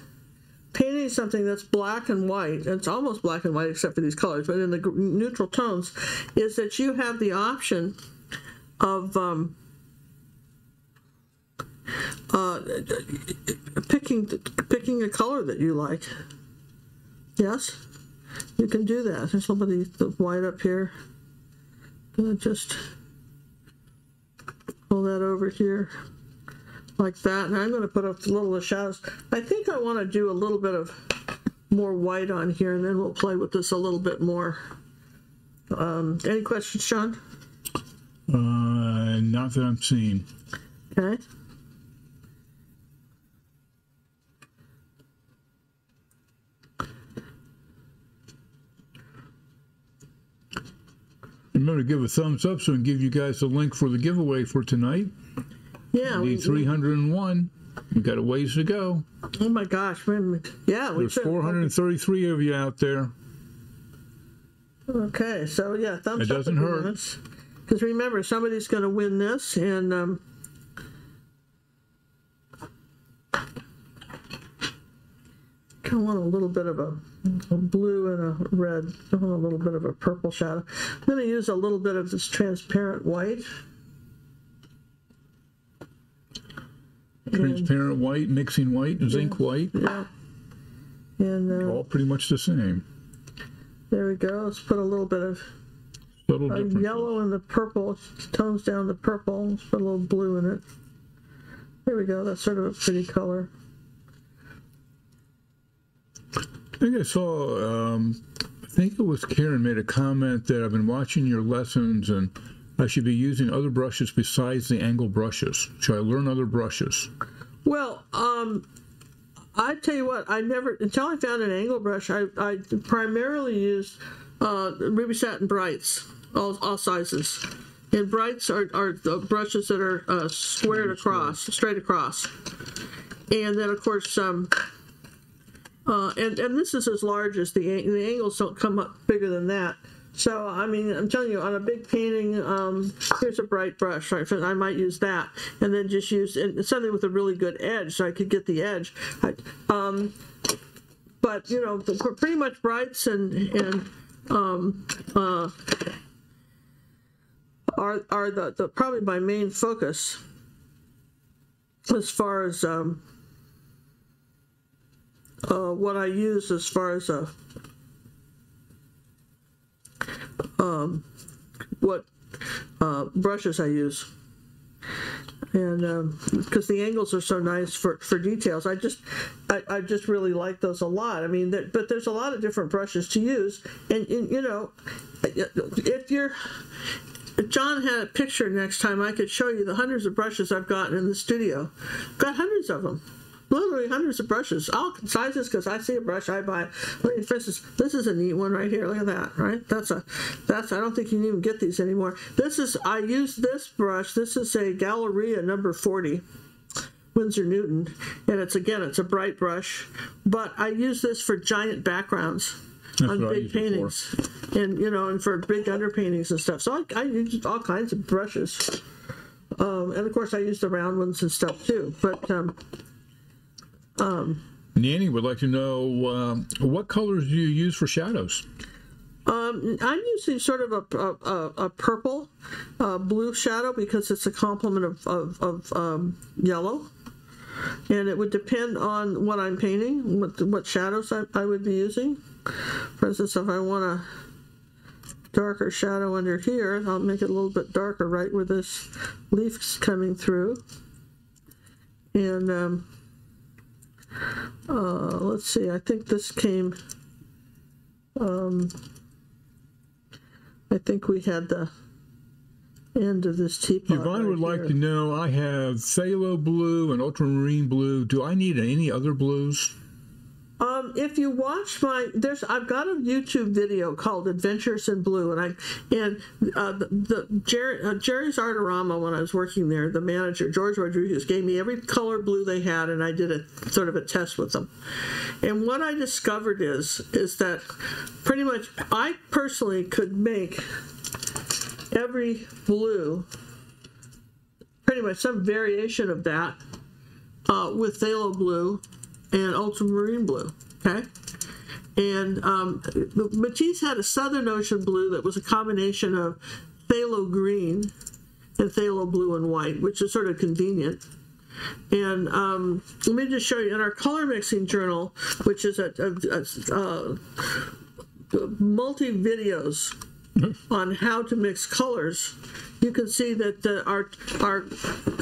painting something that's black and white, it's almost black and white except for these colors, but in the neutral tones, is that you have the option of um, uh, picking picking a color that you like. Yes, you can do that. There's somebody the white up here. Gonna just pull that over here like that, and I'm going to put up a little of the shadows. I think I want to do a little bit of more white on here, and then we'll play with this a little bit more. Um, any questions, Sean? Uh, not that I'm seeing. Okay. Remember to give a thumbs up so I can give you guys the link for the giveaway for tonight. Yeah. We- 301. You got a ways to go. oh my gosh, man. Yeah. we There's should- 433 of you out there. Okay, so yeah, thumbs It up. It doesn't hurt. Because remember, somebody's going to win this, and um, of want a little bit of a, a blue and a red. I want a little bit of a purple shadow. I'm going to use a little bit of this transparent white. Transparent white, mixing white, zinc white, Yeah. And uh, all pretty much the same. there we go. Let's put a little bit of uh, yellow and the purple. Tones down the purple. Let's put a little blue in it. There we go. That's sort of a pretty color. I think I saw, um, I think it was Karen made a comment that I've been watching your lessons and I should be using other brushes besides the angle brushes. Should I learn other brushes? Well, um, I tell you what, I never until I found an angle brush. I, I primarily used uh, ruby satin brights, all, all sizes. And brights are, are the brushes that are uh, squared across, straight across. And then of course, um, uh, and and this is as large as the the angles don't come up bigger than that. So I mean, I'm telling you, on a big painting, um, here's a bright brush. Right, I might use that, and then just use something with a really good edge, so I could get the edge. I, um, but you know, pretty much brights and and um, uh, are are the, the probably my main focus as far as um, uh, what I use as far as a um, what uh, brushes I use. And because the angles are so nice for, for details, I just I, I just really like those a lot. I mean, there, but there's a lot of different brushes to use, and, and you know, if you're if John had a picture next time, I could show you the hundreds of brushes I've gotten in the studio. Got hundreds of them. Literally hundreds of brushes, all sizes. Because I see a brush, I buy. Look, for instance, this is a neat one right here. Look at that, right? That's a, that's. I don't think you can even get these anymore. This is. I use this brush. This is a Galeria number forty. Winsor Newton, and it's again, it's a bright brush, but I use this for giant backgrounds That's on big it paintings, and you know, and for big underpaintings and stuff. So I, I use all kinds of brushes, um, and of course I use the round ones and stuff too. But um, Nanny would like to know um, what colors do you use for shadows? um, I'm using sort of a a, a, a purple, uh, blue shadow because it's a complement of of, of um, yellow. And it would depend on what I'm painting, what what shadows I, I would be using. For instance, if I want a darker shadow under here, I'll make it a little bit darker right where this leaf's coming through. And um, uh, let's see, I think this came. Um, I think we had the end of this teapot. Yvonne right would like to know I have phthalo blue and ultramarine blue. Do I need any other blues? Um, if you watch my, there's I've got a YouTube video called Adventures in Blue, and I and uh, the, the Jerry, uh, Jerry's Artarama when I was working there, the manager George Rodriguez gave me every color blue they had, and I did a sort of a test with them. And what I discovered is is that pretty much I personally could make every blue, pretty much some variation of that uh, with phthalo blue and ultramarine blue. Okay. And um, Matisse had a Southern Ocean blue that was a combination of phthalo green and phthalo blue and white, which is sort of convenient. And um, let me just show you in our color mixing journal, which is a, a, a, uh multi videos on how to mix colors, you can see that the, our our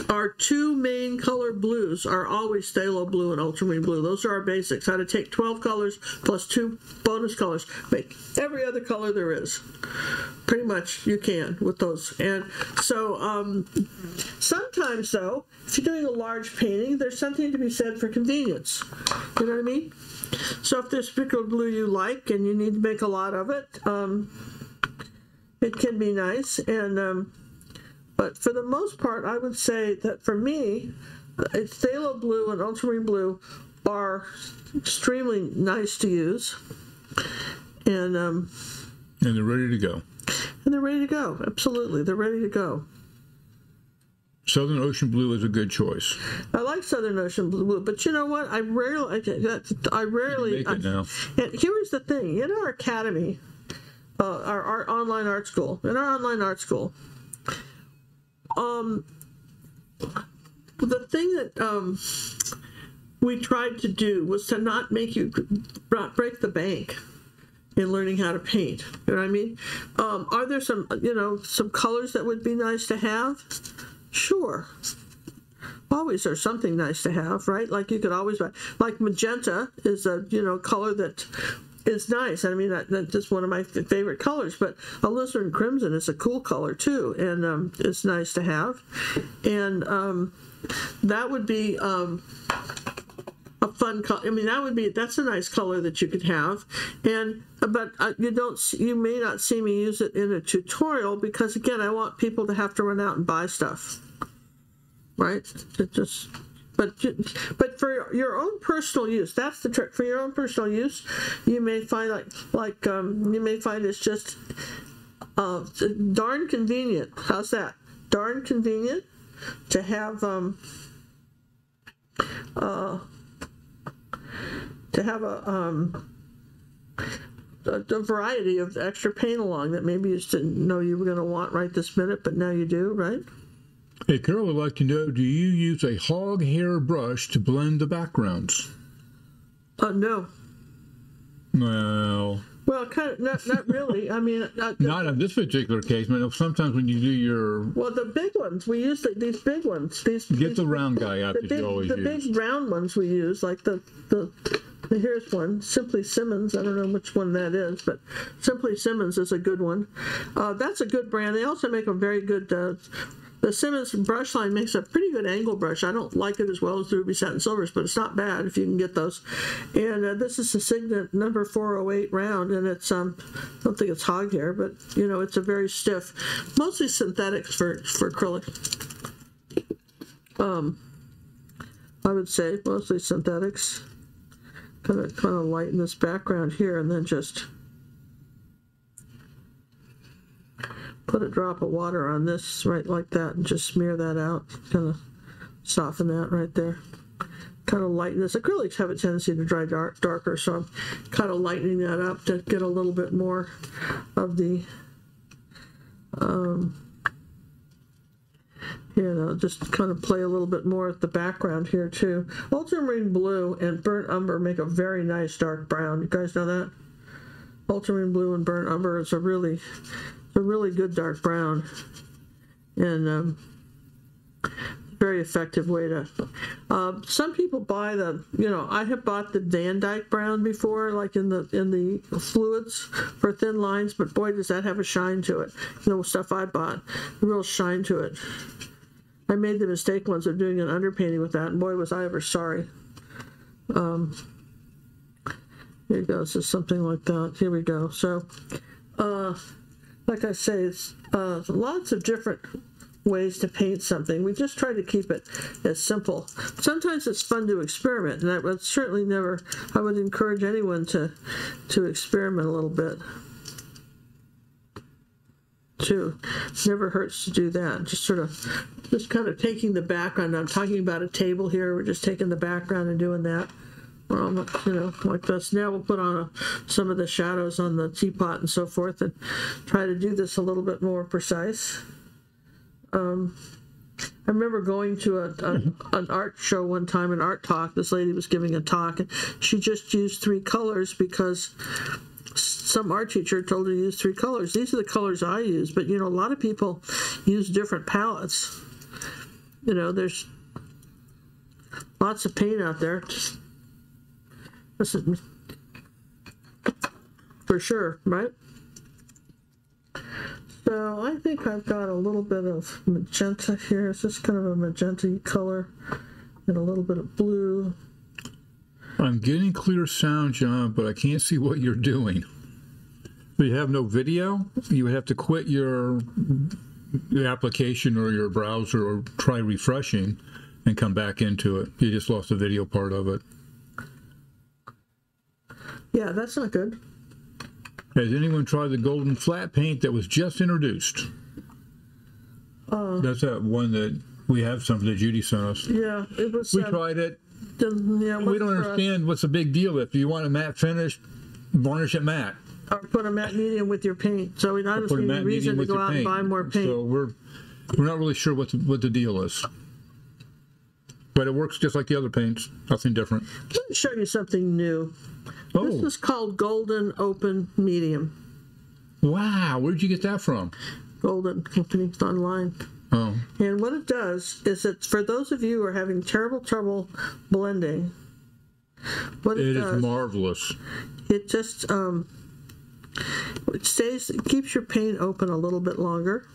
our two main color blues are always phthalo blue and ultramarine blue. Those are our basics. How to take 12 colors plus two bonus colors, make every other color there is. Pretty much you can with those. And so um, sometimes though, if you're doing a large painting, there's something to be said for convenience. You know what I mean? So if there's particular blue you like and you need to make a lot of it, um, it can be nice. And um, but for the most part, I would say that for me, it's phthalo blue and ultramarine blue are extremely nice to use, and um, And they're ready to go. and they're ready to go. Absolutely, they're ready to go. Southern Ocean Blue is a good choice. I like Southern Ocean blue, but you know what? I rarely, I, I rarely. Make it now. And here's the thing: in our academy, uh, our, our online art school, in our online art school, um, the thing that um, we tried to do was to not make you not break the bank in learning how to paint. You know what I mean? Um, are there some, you know, some colors that would be nice to have? Sure always there's something nice to have, right? Like you could always buy, like magenta is a you know color that is nice. I mean that, that's just one of my favorite colors. But a alizarin crimson is a cool color too, and um, it's nice to have. And um, that would be. Um, a fun color. I mean, that would be that's a nice color that you could have, and but uh, you don't you may not see me use it in a tutorial because again, I want people to have to run out and buy stuff right? It just, but but for your own personal use, that's the trick. For your own personal use, you may find like like um, you may find it's just uh, darn convenient. How's that? Darn convenient to have um, uh, to have a um, a, variety of extra paint along that maybe you didn't know you were going to want right this minute, but now you do, right? Hey, Carol would like to know do you use a hog hair brush to blend the backgrounds? Uh, no. Well, Well, kind of not, not really. I mean, the- not in this particular case, but sometimes when you do your. well, the big ones we use the, these big ones. These Get these, the round guy out the that big you always the use. big round ones we use, like the the. Here's one, Simply Simmons. I don't know which one that is, but Simply Simmons is a good one. Uh, that's a good brand. They also make a very good. Uh, the Simmons brush line makes a pretty good angle brush. I don't like it as well as the Ruby Satin Silvers, but it's not bad if you can get those. And uh, this is the Signet number 408 round, and it's um, I don't think it's hog hair, but you know it's a very stiff, mostly synthetics for for acrylic. Um, I would say mostly synthetics. Kind of kind of lighten this background here, and then just put a drop of water on this right like that, and just smear that out. Kind of soften that right there. Kind of lighten this. Acrylics have a tendency to dry dark, darker, so I'm kind of lightening that up to get a little bit more of the um, you know, just kind of play a little bit more at the background here too. Ultramarine blue and burnt umber make a very nice dark brown. You guys know that? Ultramarine blue and burnt umber is a really, a really good dark brown, and um, very effective way to. Uh, some people buy the, you know, I have bought the Van Dyke brown before, like in the in the fluids for thin lines, but boy, does that have a shine to it. You know, stuff I bought, real shine to it. I made the mistake once of doing an underpainting with that, and boy, was I ever sorry. Um, here you go. So something like that. Here we go. So, uh, like I say, it's uh, lots of different ways to paint something. We just try to keep it as simple. Sometimes it's fun to experiment, and I would certainly never. I would encourage anyone to to experiment a little bit too. Never hurts to do that. Just sort of, just kind of taking the background. I'm talking about a table here. We're just taking the background and doing that. Or you know, like this. Now we'll put on a, some of the shadows on the teapot and so forth, and try to do this a little bit more precise. Um, I remember going to a, a an art show one time, an art talk. This lady was giving a talk, and she just used three colors because some art teacher told her to use three colors. These are the colors I use, but you know, a lot of people use different palettes. You know, there's lots of paint out there. For sure, right? So I think I've got a little bit of magenta here. It's just kind of a magenta color and a little bit of blue. I'm getting clear sound, John, but I can't see what you're doing. You have no video, you would have to quit your, your application or your browser or try refreshing and come back into it. You just lost the video part of it. Yeah, that's not good. Has anyone tried the golden flat paint that was just introduced? Uh, That's that one that we have some that Judy sent us. yeah, it was. We uh, tried it. didn't- yeah, We don't wasn't us. understand what's the big deal. If you want a matte finish, varnish it matte. Or put a matte medium with your paint. So we don't see any reason to go out and paint. buy more paint. So we're we're not really sure what the, what the deal is. But it works just like the other paints. Nothing different. Let me show you something new. This Oh, is called Golden Open Medium. wow! Where'd you get that from? Golden Company online. Oh, And what it does is it's for those of you who are having terrible trouble blending. What it, it does, is marvelous. it just um, it stays, it keeps your paint open a little bit longer,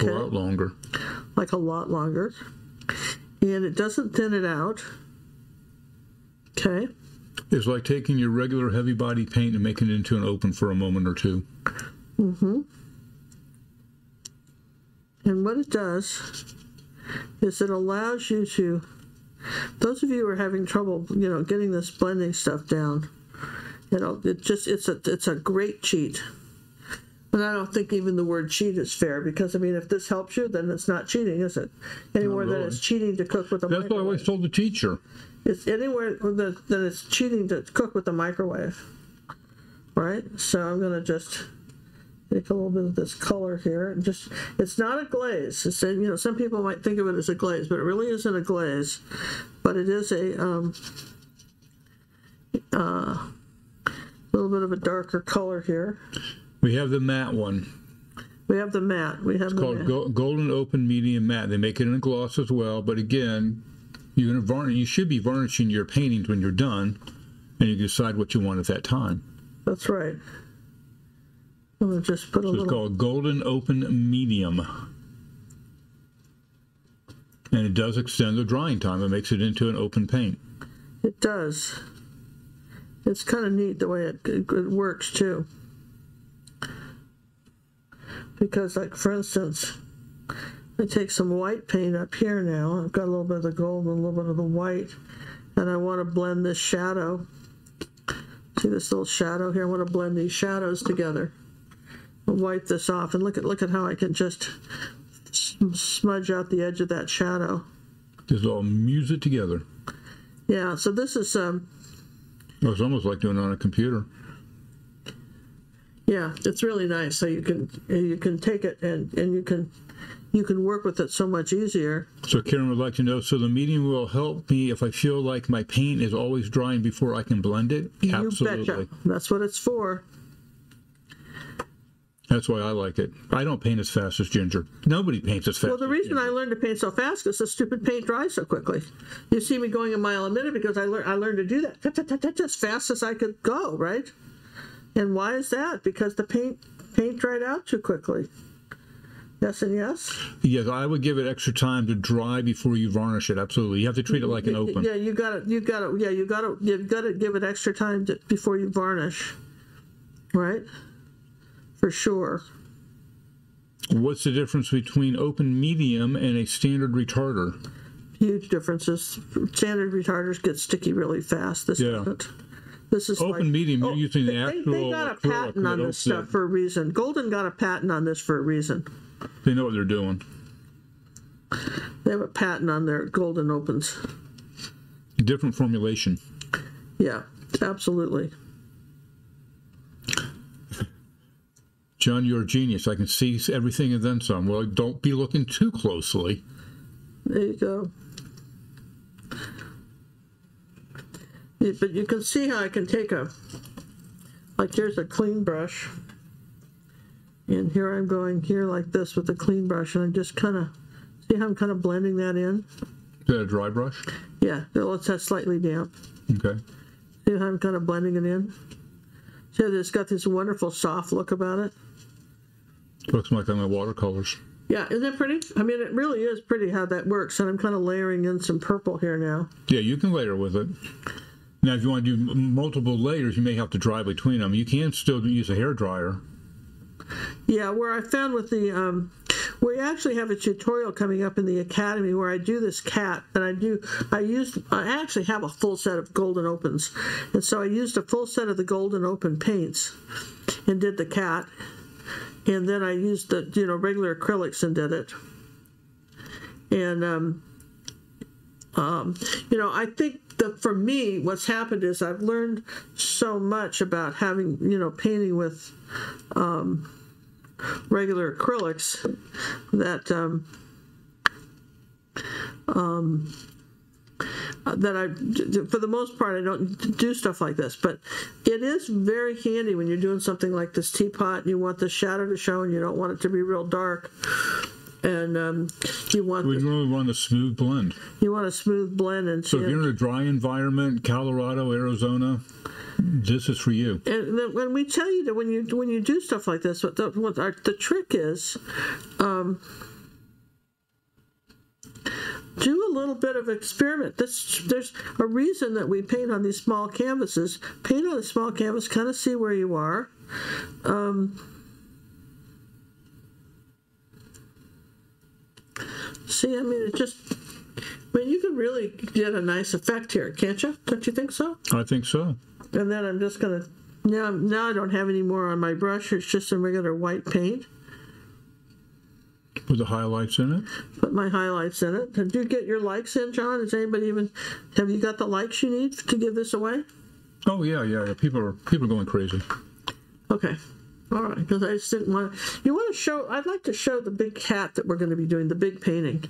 A lot longer. like a lot longer, and it doesn't thin it out. Okay. It's like taking your regular heavy body paint and making it into an open for a moment or two. Mm-hmm. And what it does is it allows you to, those of you who are having trouble, you know, getting this blending stuff down, you know, it just it's a it's a great cheat. And I don't think even the word cheat is fair because I mean, if this helps you, then it's not cheating, is it? Any more than it's cheating to cook with a That's what I always told the teacher. It's anywhere that, it's cheating to cook with a microwave, right? So I'm gonna just take a little bit of this color here and just it's not a glaze. It's a, you know some people might think of it as a glaze, but it really isn't a glaze. But it is a um, uh, little bit of a darker color here. We have the matte one We have the matte. We have the called matte. Golden Open Medium Matte. They make it in a gloss as well, but again, you're gonna varnish. You should be varnishing your paintings when you're done, and you decide what you want at that time. That's right. I'm gonna just put a So it's called Golden Open Medium. And it does extend the drying time. It makes it into an open paint. It does. It's kind of neat the way it, it, it works too. Because, like for instance, I take some white paint up here now. I've got a little bit of the gold and a little bit of the white, and I want to blend this shadow. See this little shadow here? I want to blend these shadows together. I'll wipe this off and look at look at how I can just smudge out the edge of that shadow. Just all muse it together. Yeah. So this is um, Oh, It's almost like doing it on a computer. Yeah, it's really nice. So you can you can take it and and you can you can work with it so much easier. So Karen would like to know, so the medium will help me if I feel like my paint is always drying before I can blend it? You Absolutely. betcha. That's what it's for. That's why I like it. I don't paint as fast as Ginger. Nobody paints as fast Well, the as reason I learned to paint so fast is the stupid paint dries so quickly. You see me going a mile a minute because I learned I learned to do that as fast as I could go, right? And why is that? Because the paint paint dried out too quickly. Yes and yes. Yes, I would give it extra time to dry before you varnish it. Absolutely. You have to treat it like an open. Yeah, you got to You got to Yeah, you got to. You've got to give it extra time to, before you varnish. Right. For sure. What's the difference between open medium and a standard retarder? Huge differences. Standard retarders get sticky really fast. This Yeah. doesn't. This is Open like, medium, you're Oh, using the they, actual They got a patent on this stuff for a reason. Golden got a patent on this for a reason. They know what they're doing. They have a patent on their golden opens. Different formulation. Yeah, absolutely. John, you're a genius. I can see everything and then some. Well, don't be looking too closely. There you go. But you can see how I can take a like here's a clean brush. And here I'm going here like this with a clean brush and I'm just kind of, see how I'm kind of blending that in? Is that a dry brush? Yeah, let's have slightly damp. Okay. See how I'm kind of blending it in? See how it's got this wonderful soft look about it? Looks like the watercolors. Yeah, isn't it pretty? I mean, it really is pretty how that works. And I'm kind of layering in some purple here now. Yeah, you can layer with it. Now, if you want to do multiple layers, you may have to dry between them. You can still use a hair dryer. Yeah, where I found with the, um, we actually have a tutorial coming up in the academy where I do this cat, and I do, I used, I actually have a full set of golden opens, and so I used a full set of the golden open paints, and did the cat, and then I used the, you know, regular acrylics and did it, and um, um, you know, I think that for me, what's happened is I've learned so much about having, you know, painting with um, regular acrylics that um, um, that I, for the most part, I don't do stuff like this. But it is very handy when you're doing something like this teapot and you want the shadow to show and you don't want it to be real dark. And um, you want We the, really want a smooth blend. you want a smooth blend and So if you're in a dry environment, Colorado, Arizona, this is for you. and then when we tell you that when you when you do stuff like this, what the, what our, the trick is, um, do a little bit of experiment. This there's a reason that we paint on these small canvases. Paint on a small canvas, kind of see where you are. Um, see, I mean, it just. I mean, you can really get a nice effect here, can't you? Don't you think so? I think so. And then I'm just gonna now now I don't have any more on my brush. It's just some regular white paint. With the highlights in it. Put my highlights in it. Did you get your likes in, John? Is anybody even have you got the likes you need to give this away? Oh yeah, yeah, yeah. People are people are going crazy. Okay. All right, because I just didn't want. You want to show? I'd like to show the big cat that we're going to be doing, the big painting.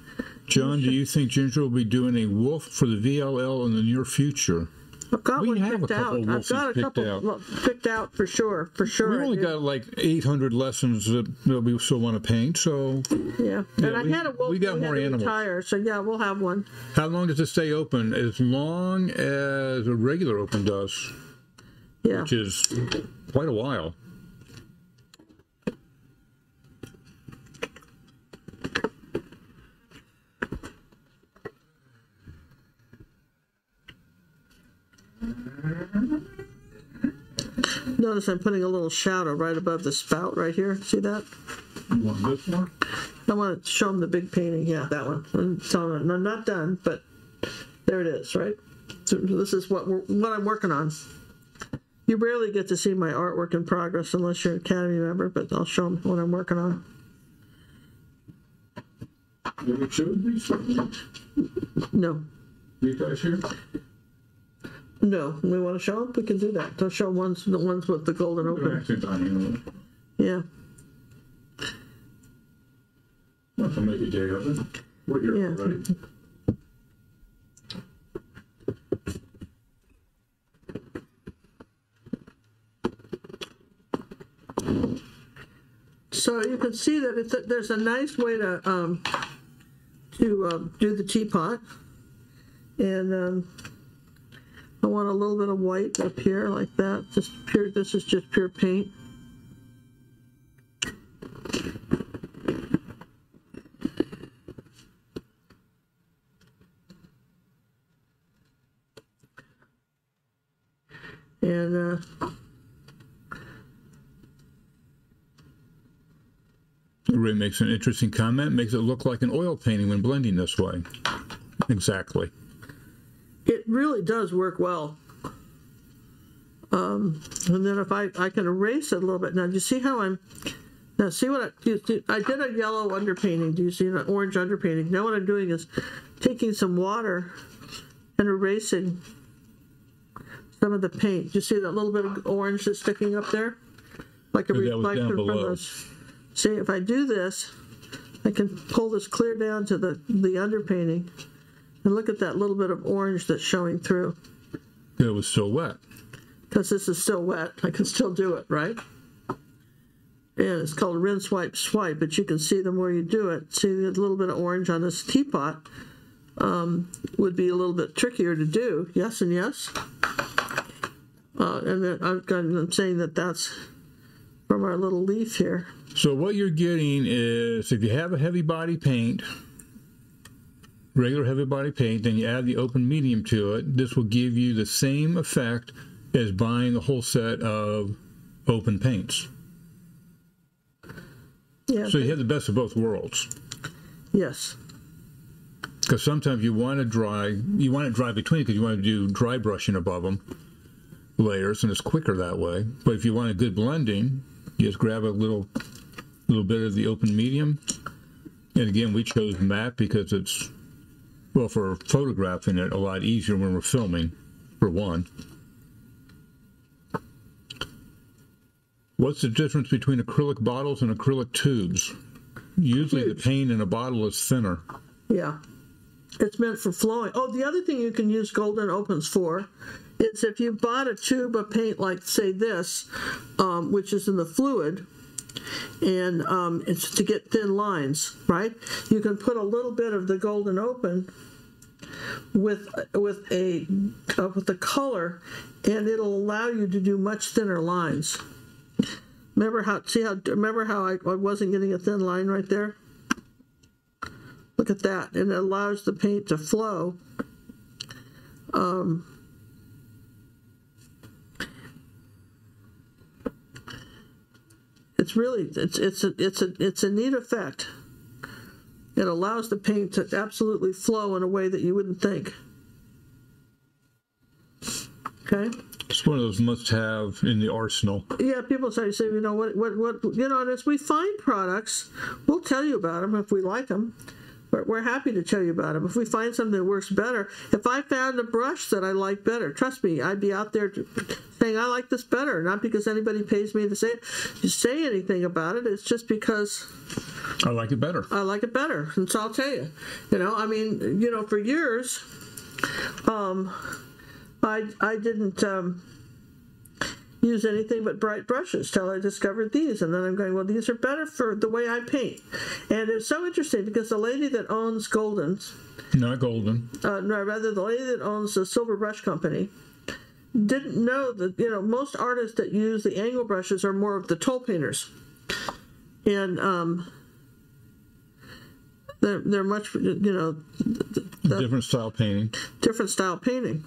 John, do you think Ginger will be doing a wolf for the VLL in the near future? I've got We one have a picked couple out. I've got a picked couple out. picked out for sure, for sure. We only got like 800 lessons that, that we still want to paint. So, yeah. Yeah, and I we- had a wolf. we got more animals. Retire, so yeah, we'll have one. how long does it stay open? As long as a regular open does, Yeah. which is quite a while. Notice I'm putting a little shadow right above the spout right here. See that? You want this one? I want to show them the big painting. Yeah, that one. And I'm not done, but there it is, right? So this is what we're, what I'm working on. You rarely get to see my artwork in progress unless you're an Academy member, but I'll show them what I'm working on. You ever showed these? No, You guys here? No. We want to show them. We can do that. I'll show ones the ones with the golden They're open. actually know. Yeah, Not to make a day of it. We're here Yeah. already. So you can see that it's a, there's a nice way to um, to um, do the teapot, and um, I want a little bit of white up here like that. Just pure. This is just pure paint. And uh, Ray makes an interesting comment. Makes it look like an oil painting when blending this way. Exactly. It really does work well. Um, and then if I, I can erase it a little bit. Now, do you see how I'm, now see what I, do, do, I did a yellow underpainting. Do you see an orange underpainting? Now what I'm doing is taking some water and erasing some of the paint. Do you see that little bit of orange that's sticking up there? Like a Yeah, that was down reflection from those. See, if I do this, I can pull this clear down to the, the underpainting and look at that little bit of orange that's showing through. It was still wet. because this is still wet. I can still do it, right? And it's called rinse, wipe, swipe, but you can see the more you do it, see the little bit of orange on this teapot um, would be a little bit trickier to do. Yes and yes. Uh, and then I've got, I'm saying that that's from our little leaf here. So what you're getting is if you have a heavy body paint, regular heavy body paint, then you add the open medium to it, this will give you the same effect as buying a whole set of open paints. Yeah. So you have the best of both worlds. yes. Because sometimes you want to dry, you want to dry between because you want to do dry brushing above them layers, and it's quicker that way. But if you want a good blending, you just grab a little, little bit of the open medium. And again, we chose matte because it's, well, for photographing it, a lot easier when we're filming, for one. What's the difference between acrylic bottles and acrylic tubes? Usually the paint in a bottle is thinner. Yeah. It's meant for flowing. Oh, the other thing you can use golden opens for is if you bought a tube of paint like, say, this, um, which is in the fluid, and um, it's to get thin lines, right? You can put a little bit of the golden open with with a uh, with the color, and it'll allow you to do much thinner lines. Remember how? See how? Remember how I, I wasn't getting a thin line right there? Look at that. And it allows the paint to flow. Um, it's really it's it's a it's a it's a neat effect. It allows the paint to absolutely flow in a way that you wouldn't think. Okay. It's one of those must-have in the arsenal. Yeah, people say, say, you know, what, what, what, you know, and as we find products, we'll tell you about them if we like them. We're, we're happy to tell you about them. If we find something that works better, if I found a brush that I like better, trust me, I'd be out there saying I like this better. Not because anybody pays me to say to say anything about it. It's just because I like it better. I like it better, and so I'll tell you. You know, I mean, you know, for years, um, I I didn't um, use anything but bright brushes till I discovered these, and then I'm going, well, these are better for the way I paint. And it's so interesting because the lady that owns Golden's, Not golden. uh, no, rather the lady that owns the Silver Brush Company, didn't know that you know most artists that use the angle brushes are more of the tole painters, and um, they're they're much you know Different style painting. different style painting.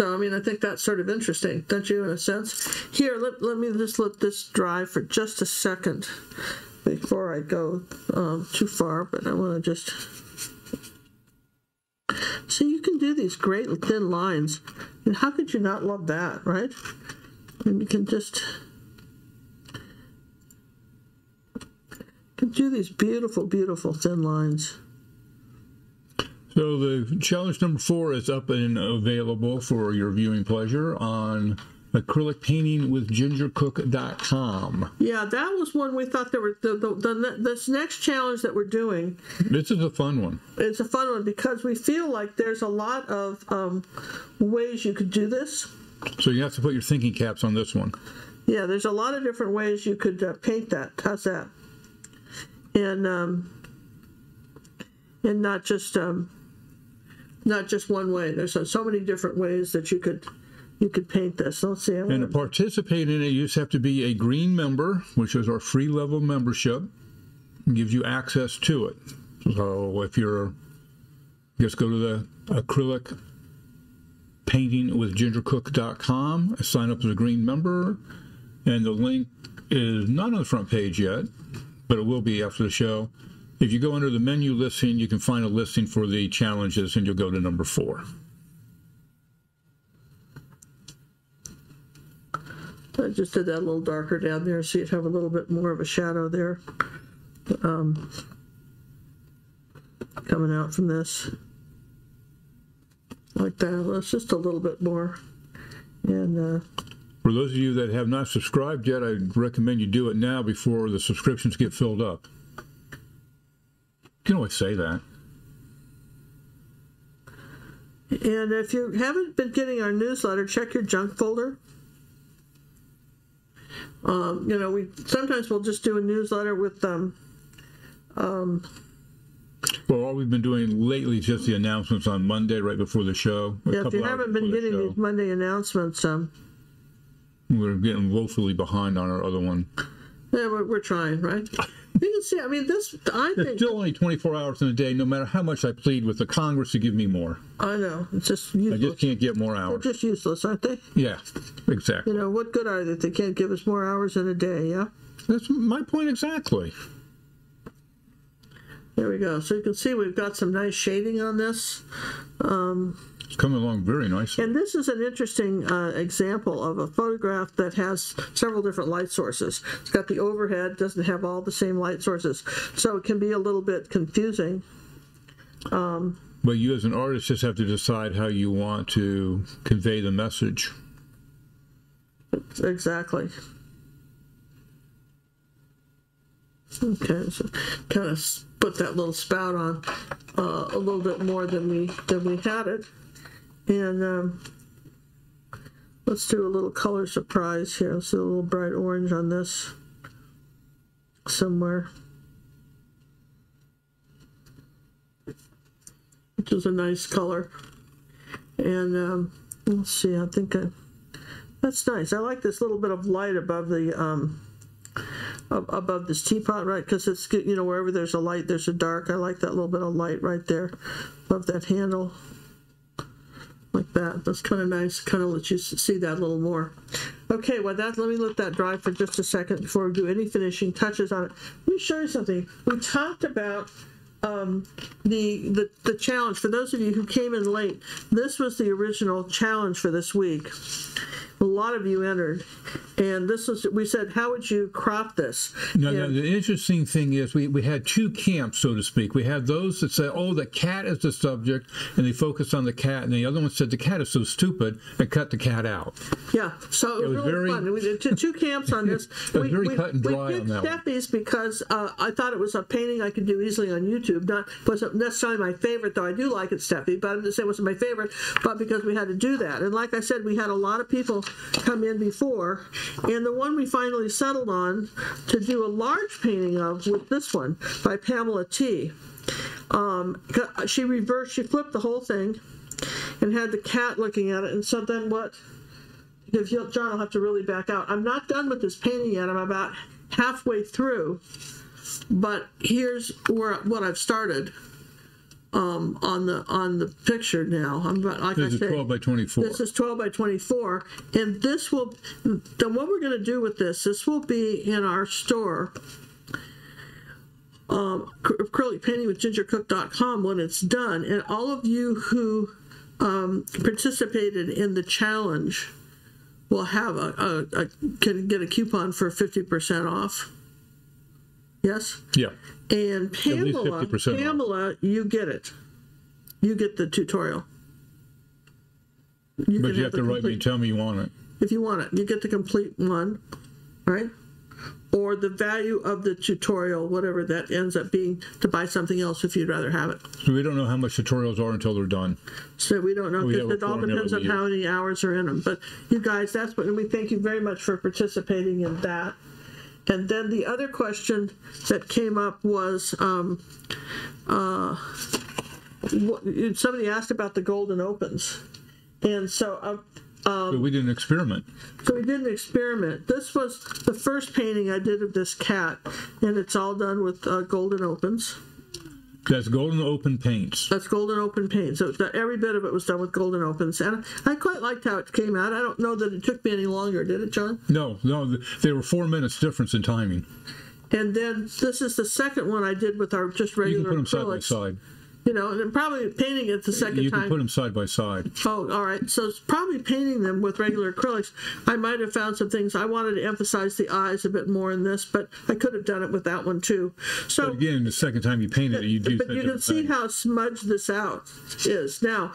So I mean, I think that's sort of interesting, don't you, in a sense? Here, let, let me just let this dry for just a second before I go um, too far. But I want to just So you can do these great thin lines, and how could you not love that, right? And you can just can do these beautiful, beautiful thin lines. So the challenge number four is up and available for your viewing pleasure on acrylic painting with gingercook.com. Yeah, that was one we thought there were the, the, the this next challenge that we're doing. This is a fun one. It's a fun one because we feel like there's a lot of um, ways you could do this. So you have to put your thinking caps on this one. Yeah, there's a lot of different ways you could uh, paint that. How's that? And um, and not just um, not just one way. There's so, so many different ways that you could you could paint this. Let's see. And to participate in it, you just have to be a green member, which is our free level membership. It gives you access to it. So if you're, just go to the acrylic painting with gingercook.com, sign up as a green member, and the link is not on the front page yet, but it will be after the show. If you go under the menu listing, you can find a listing for the challenges, and you'll go to number four. I just did that a little darker down there so you'd have a little bit more of a shadow there. Um, coming out from this. Like that. It's just a little bit more. And uh, For those of you that have not subscribed yet, I recommend you do it now before the subscriptions get filled up. You can always say that. And if you haven't been getting our newsletter, check your junk folder. Um, you know, we sometimes we'll just do a newsletter with um, Well, all we've been doing lately is just the announcements on Monday, right before the show. yeah, if you haven't been the getting show. these Monday announcements, um, We're getting woefully behind on our other one. yeah, we're, we're trying, right? You can see, I mean, this, I It's think, still only 24 hours in a day, no matter how much I plead with the Congress to give me more. I know, it's just I useless. just can't get more hours. They're hours. just useless, aren't they? Yeah, exactly. You know, what good are they if they can't give us more hours in a day, yeah? That's my point exactly. There we go. So you can see we've got some nice shading on this. Um, It's coming along very nicely. And this is an interesting uh, example of a photograph that has several different light sources. It's got the overhead, doesn't have all the same light sources. So it can be a little bit confusing. But you, as an artist, just have to decide how you want to convey the message. Exactly. Okay, so kind of put that little spout on uh, a little bit more than we than we had it, and um, let's do a little color surprise here. Let's do a little bright orange on this somewhere, which is a nice color. And um, let's see. I think I. That's nice. I like this little bit of light above the um, above this teapot, right? Because it's you know wherever there's a light, there's a dark. I like that little bit of light right there above that handle, like that. That's kind of nice. Kind of lets you see that a little more. Okay, well that let me let that dry for just a second before we do any finishing touches on it. Let me show you something. We talked about um, the, the the challenge for those of you who came in late. This was the original challenge for this week. A lot of you entered, and this was we said, how would you crop this? Now, And- the interesting thing is we, we had two camps, so to speak. We had those that said, oh, the cat is the subject, and they focused on the cat, and the other one said the cat is so stupid and cut the cat out. Yeah, so it was, was really very- fun. We did two, camps on this. was very cut and we dry on picked that one. Steffi's because uh, I thought it was a painting I could do easily on YouTube. Not wasn't necessarily my favorite, though I do like it, Steffi. But I'm just saying it wasn't my favorite. But because we had to do that, and like I said, we had a lot of people come in before, and the one we finally settled on to do a large painting of was this one by Pamela T. Um, she reversed, she flipped the whole thing, and had the cat looking at it. And so then what? if you, John, I'll have to really back out. I'm not done with this painting yet. I'm about halfway through, but here's where what I've started um, on the on the picture now. I'm about, like This I is say, 12 by 24. this is 12 by 24, and this will. Then what we're going to do with this? This will be in our store. Um, acrylic painting with gingercook.com when it's done, and all of you who um, participated in the challenge will have a, a, a can get a coupon for 50% off. Yes? yeah. And Pamela, Pamela, you get it. You get the tutorial. But you have to the write me complete- and tell me you want it. if you want it. You get the complete one, right? Or the value of the tutorial, whatever that ends up being, to buy something else if you'd rather have it. So we don't know how much tutorials are until they're done. So we don't know. We it all depends on how many hours are in them. But you guys, that's what, and we thank you very much for participating in that. And then the other question that came up was, um, uh, what, somebody asked about the golden opens. And so, uh, But we did an experiment. So we did an experiment. This was the first painting I did of this cat, and it's all done with uh, golden opens. That's golden open paints. That's golden open paint. So the, every bit of it was done with golden opens, and I quite liked how it came out. I don't know that it took me any longer, did it, John? No, no, they were four minutes difference in timing. And then this is the second one I did with our just regular. You can put them side by side. You know, and probably painting it the second You time. can put them side by side. Oh, all right. So it's probably painting them with regular acrylics. I might have found some things. I wanted to emphasize the eyes a bit more in this, but I could have done it with that one too. So But again, the second time you paint it, you do but you can see thing. how smudged this out is. Now,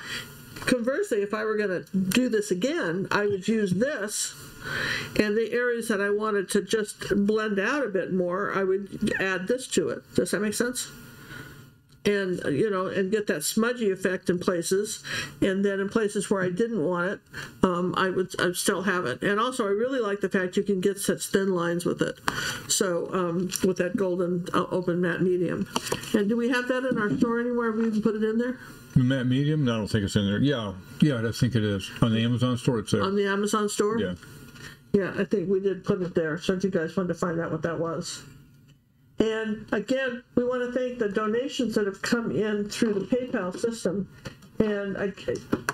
conversely, if I were going to do this again, I would use this, and the areas that I wanted to just blend out a bit more, I would add this to it. Does that make sense? And you know and get that smudgy effect in places and then in places where i didn't want it um, i would i still have it and also i really like the fact you can get such thin lines with it so um, with that golden uh, open matte medium and do we have that in our store anywhere we can put it in there The matte medium? No, I don't think it's in there. Yeah, yeah, I think it is. On the Amazon store, it's there. on the amazon store yeah. Yeah, I think we did put it there. So if you guys wanted to find out what that was. And again, we want to thank the donations that have come in through the PayPal system. And I,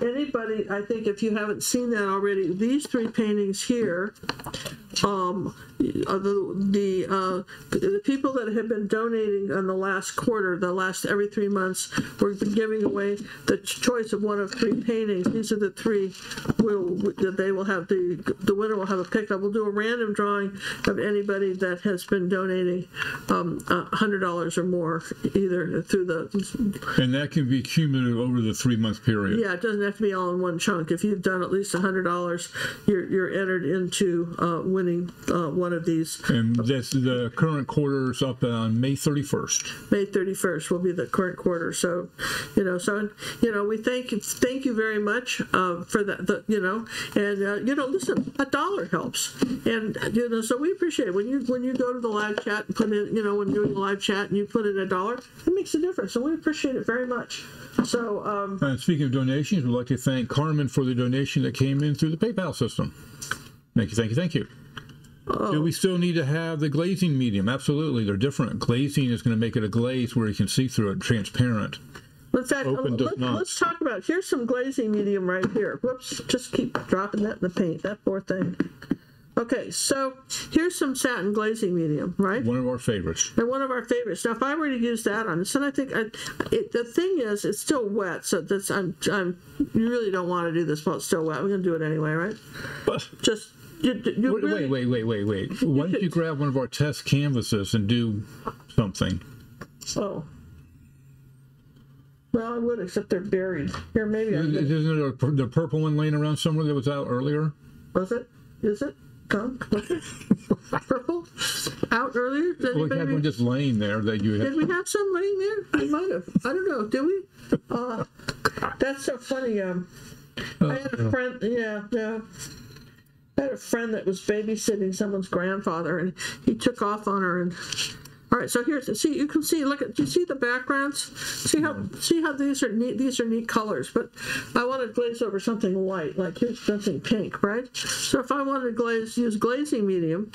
anybody, I think if you haven't seen that already, these three paintings here, um, uh, the the, uh, the people that have been donating on the last quarter, the last every three months, we've been giving away the choice of one of three paintings. These are the three will that they will have the the winner will have a pickup. We'll do a random drawing of anybody that has been donating um, a hundred dollars or more, either through the And that can be cumulative over the three month period. yeah, it doesn't have to be all in one chunk. If you've done at least hundred dollars, you're you're entered into uh, winning uh, one of these. And that's the current quarter's up on May 31st. May thirty first will be the current quarter. So, you know, so you know, we thank thank you very much uh, for that. The, you know, and uh, you know, listen, a dollar helps, and you know, so we appreciate it when you when you go to the live chat and put in, you know, when you're doing the live chat and you put in a dollar, it makes a difference, and we appreciate it very much. So. Um, And speaking of donations, we'd like to thank Carmen for the donation that came in through the PayPal system. Thank you, thank you, thank you. Do we oh. still need to have the glazing medium? Absolutely, they're different. Glazing is going to make it a glaze where you can see through it, transparent. In fact, Open oh, does let, not. us talk about here's some glazing medium right here. Whoops, just keep dropping that in the paint. That poor thing. Okay, so here's some satin glazing medium, right? One of our favorites. And one of our favorites. Now, if I were to use that on this, and I think I, it, the thing is, it's still wet, so that's I'm, I'm you really don't want to do this while it's still wet. We're gonna do it anyway, right? But, Just Wait, really, wait, wait, wait, wait, wait. Why don't you grab one of our test canvases and do something? Oh. Well, I would, except they're buried. Here, maybe Isn't there a- the purple one laying around somewhere that was out earlier? Was it? Is it? Come. Purple? Out earlier? Did, Well, we had one just laying there that you did we have some laying there? We might have. I don't know. Did we? Uh, that's so funny. Um, I had a friend. Yeah, yeah. I had a friend that was babysitting someone's grandfather, and he took off on her. And all right, so here's see you can see. Look at do you see the backgrounds? See how see how these are neat. These are neat colors, but I want to glaze over something white. Like here's something pink, right? So if I wanted to glaze, use glazing medium.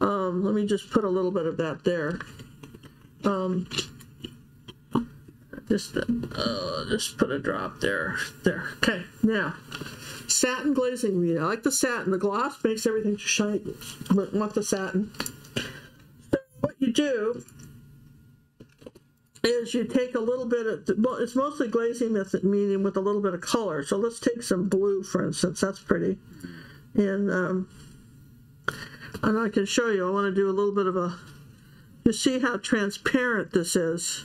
Um, let me just put a little bit of that there. Um, just uh, just put a drop there. There. Okay. Now, satin glazing medium. I like the satin. The gloss makes everything shiny. But want the satin. So what you do is you take a little bit of well, it's mostly glazing medium with a little bit of color. So let's take some blue, for instance. That's pretty. And um, and I can show you. I want to do a little bit of a. You see how transparent this is.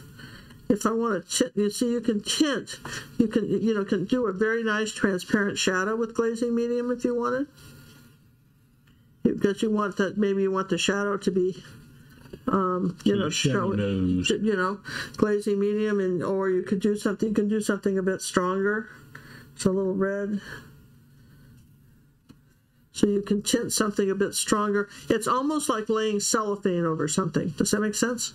If I want to tint, you see, you can tint. You can, you know, can do a very nice transparent shadow with glazing medium if you wanted. Because you want that, maybe you want the shadow to be, um, you know, show it you know, glazing medium, and or you could do something. You can do something a bit stronger. It's a little red. So you can tint something a bit stronger. It's almost like laying cellophane over something. Does that make sense?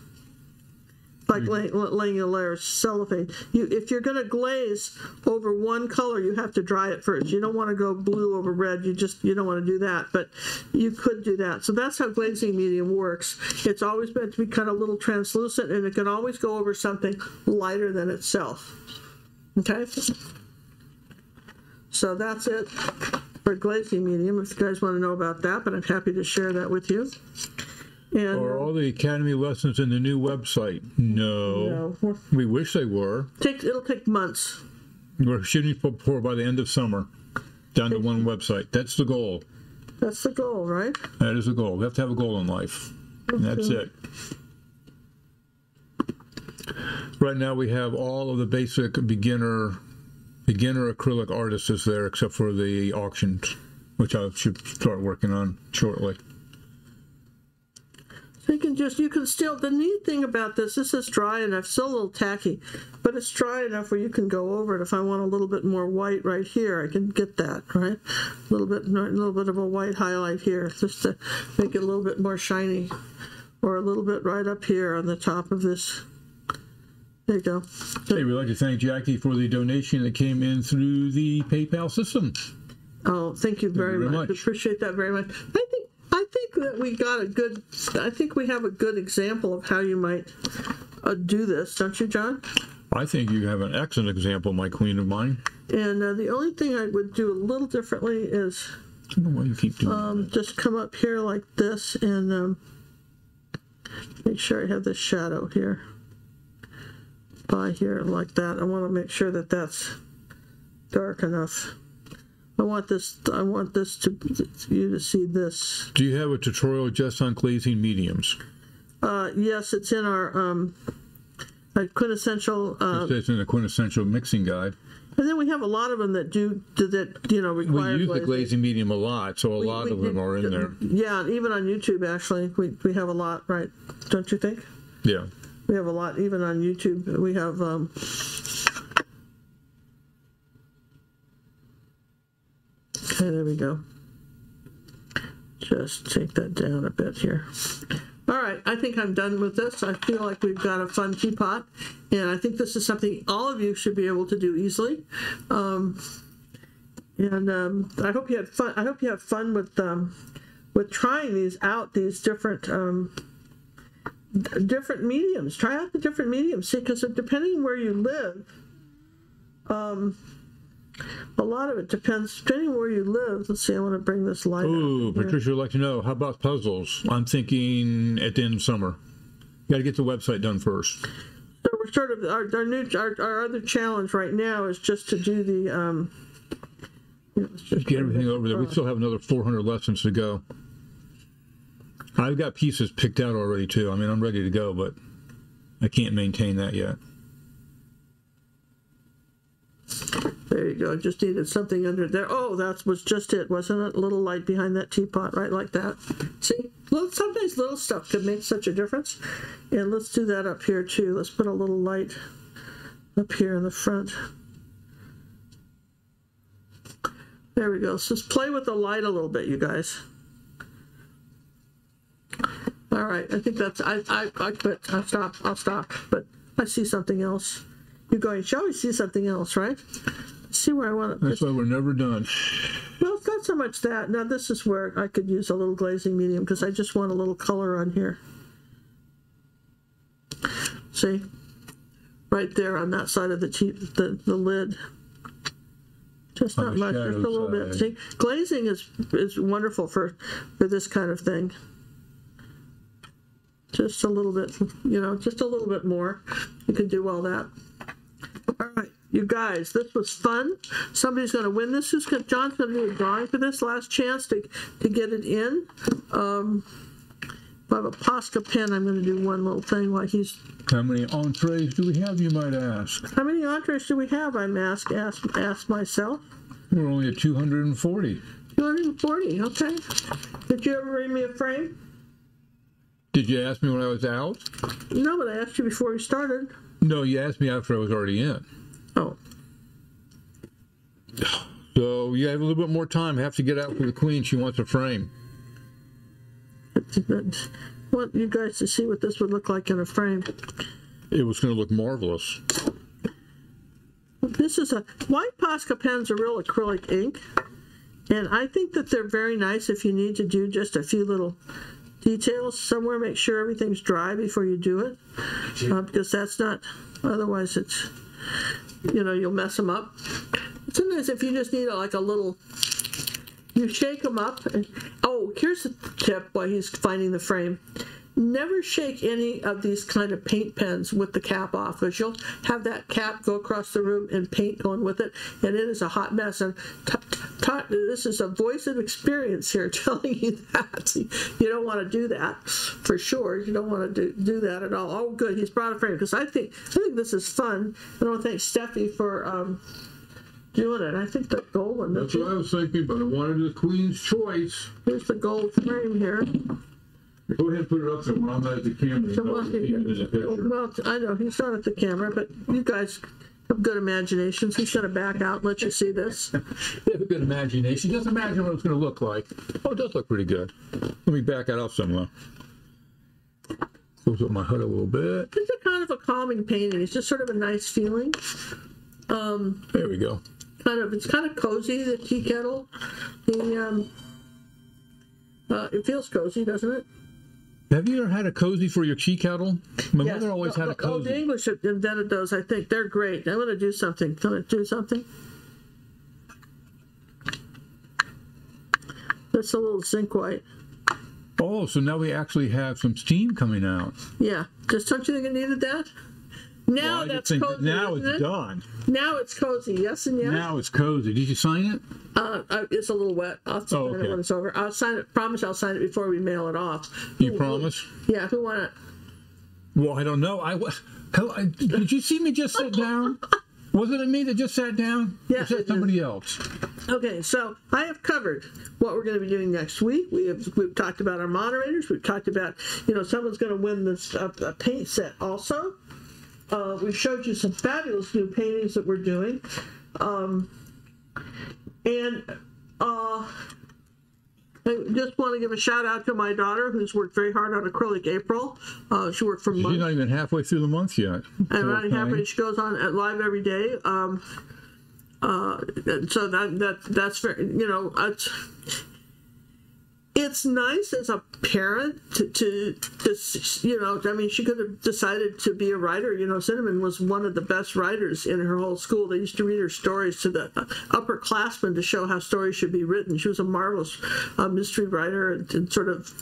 Like laying, laying a layer of cellophane. You, if you're going to glaze over one color, you have to dry it first. You don't want to go blue over red. You just you don't want to do that. But you could do that. So that's how glazing medium works. It's always meant to be kind of a little translucent, and it can always go over something lighter than itself. Okay. So that's it for glazing medium. If you guys want to know about that, but I'm happy to share that with you. And Are all the academy lessons in the new website? No. no, we're- wish they were. take it'll take months. We're shooting for by the end of summer, down to one website. That's the goal. That's the goal, right? That is the goal. We have to have a goal in life. And that's it. Right now, we have all of the basic beginner beginner acrylic artists there, except for the auctions, which I should start working on shortly. You can just, you can still, the neat thing about this, this is dry enough, still a little tacky, but it's dry enough where you can go over it. If I want a little bit more white right here, I can get that, right? A little bit, a little bit of a white highlight here, just to make it a little bit more shiny. Or a little bit right up here on the top of this. There you go. Hey, we'd like to thank Jackie for the donation that came in through the PayPal system. Oh, thank you very, very much. much. Appreciate that very much. I think I think that we got a good. I think we have a good example of how you might uh, do this, don't you, John? I think you have an excellent example, my queen of mine. And uh, the only thing I would do a little differently is I don't know why you keep doing um, just come up here like this and um, make sure I have this shadow here by here like that. I want to make sure that that's dark enough. I want this. I want this to you to see this. Do you have a tutorial just on glazing mediums? Uh, yes, it's in our um, a quintessential. Uh, It says in the quintessential mixing guide. and then we have a lot of them that do that. You know, We require use the glazing. glazing medium a lot, so a We- lot we of them are in there. Yeah, even on YouTube, actually, we, we have a lot, right? Don't you think? Yeah. We have a lot, even on YouTube. We have, um, okay, there we go. Just take that down a bit here. All right, I think I'm done with this. I feel like we've got a fun teapot, and I think this is something all of you should be able to do easily. Um, and um, I hope you had fun. I hope you have fun with um, with trying these out. These different. Um, different mediums. Try out the different mediums. See, because depending where you live, um, a lot of it depends. Depending where you live. Let's see. I want to bring this light. Ooh. Patricia would like to know, how about puzzles? I'm thinking at the end of summer. Got to get the website done first. So we're sort of our, our new our, our other challenge right now is just to do the. Um, just Get everything over there. We still have another 400 lessons to go. I've got pieces picked out already too. I mean, I'm ready to go, but I can't maintain that yet. There you go. Just needed something under there. Oh, that was just it, wasn't it? A little light behind that teapot, right like that. See, sometimes little stuff could make such a difference. And let's do that up here too. Let's put a little light up here in the front. There we go. So just play with the light a little bit, you guys. All right, I think that's I I I quit. I'll stop. I'll stop. But I see something else. You're going. Shall we see something else, right? See where I want to. That's why we're never done. Well, it's not so much that. Now, this is where I could use a little glazing medium because I just want a little color on here. See? Right there on that side of the the, the lid. Just not much, just a little bit. See, glazing is is wonderful for for this kind of thing. Just a little bit, you know, just a little bit more. You can do all that. All right, you guys, this was fun. Somebody's going to win this. Who's gonna, John's going to do a drawing for this. Last chance to to get it in. Um, if I have a Posca pen, I'm going to do one little thing while he's. How many entrees do we have, you might ask? How many entrees do we have? I'm asked. Ask ask myself. We're only at 240. 240. Okay. Did you ever bring me a frame? Did you ask me when I was out? No, but I asked you before we started. No, you asked me after I was already in. Oh, So you have a little bit more time. Have to get out for the queen. She wants a frame. I want you guys to see what this would look like in a frame. It was going to look marvelous. This is a white Posca pens are real acrylic ink, and I think that they're very nice if you need to do just a few little details somewhere. Make sure everything's dry before you do it, uh, because that's not. Otherwise, it's you know you'll mess them up. Sometimes if you just need a, like a little, you shake them up. And, oh, here's a tip while he's finding the frame. Never shake any of these kind of paint pens with the cap off because you'll have that cap go across the room and paint going with it, and it is a hot mess. And this is a voice of experience here telling you that you don't want to do that for sure. You don't want to do, do that at all. Oh, good, he's brought a frame because I think I think this is fun. I want to thank Steffi for um, doing it. I think the gold one. That's what I was thinking, but I wanted the queen's choice. Here's the gold frame here. Go ahead and put it up there when I'm at the camera. So, well, There's a picture. well, I know, he's not at the camera, but you guys have good imaginations. He's gonna back out and let you see this. They have a good imagination. Just imagine what it's going to look like. Oh, it does look pretty good. Let me back it up somewhere. Close up my hood a little bit. It's a kind of a calming painting. It's just sort of a nice feeling. There we go. Kind of, it's kind of cozy, the tea kettle. The, um, uh, it feels cozy, doesn't it? Have you ever had a cozy for your tea kettle? My Yes. mother always Oh, had a cozy. oh, the. English have invented those, I think. They're great. I'm gonna do something. I'm gonna do something. That's a little zinc white. Oh, so now we actually have some steam coming out. Yeah. Just don't you think it needed that? Now Well, that's think cozy. now it's it? done. Now it's cozy. Yes and yes. Now it's cozy. Did you sign it? Uh, uh, it's a little wet. I'll sign Oh, it when it's over. I'll sign it. Promise I'll sign it before we mail it off. You Who- promise? Yeah. Who want it? Well, I don't know. I wa- hell, I, did you see me just sit down? Wasn't it me that just sat down? Yeah, was that it is. somebody else? Okay, so I have covered what we're going to be doing next week. We have we've talked about our moderators. We've talked about you know someone's going to win this uh, a paint set also. Uh, we showed you some fabulous new paintings that we're doing, um, and uh, I just want to give a shout out to my daughter who's worked very hard on acrylic April. Uh, she worked for She's months. not even halfway through the month yet. and Poor running happy. She goes on at live every day. Um, uh, so that that that's very you know it's it's nice as a parent to, to you know I mean she could have decided to be a writer. You know, Cinnamon was one of the best writers in her whole school. They used to read her stories to the upperclassmen to show how stories should be written. She was a marvelous uh, mystery writer and, and sort of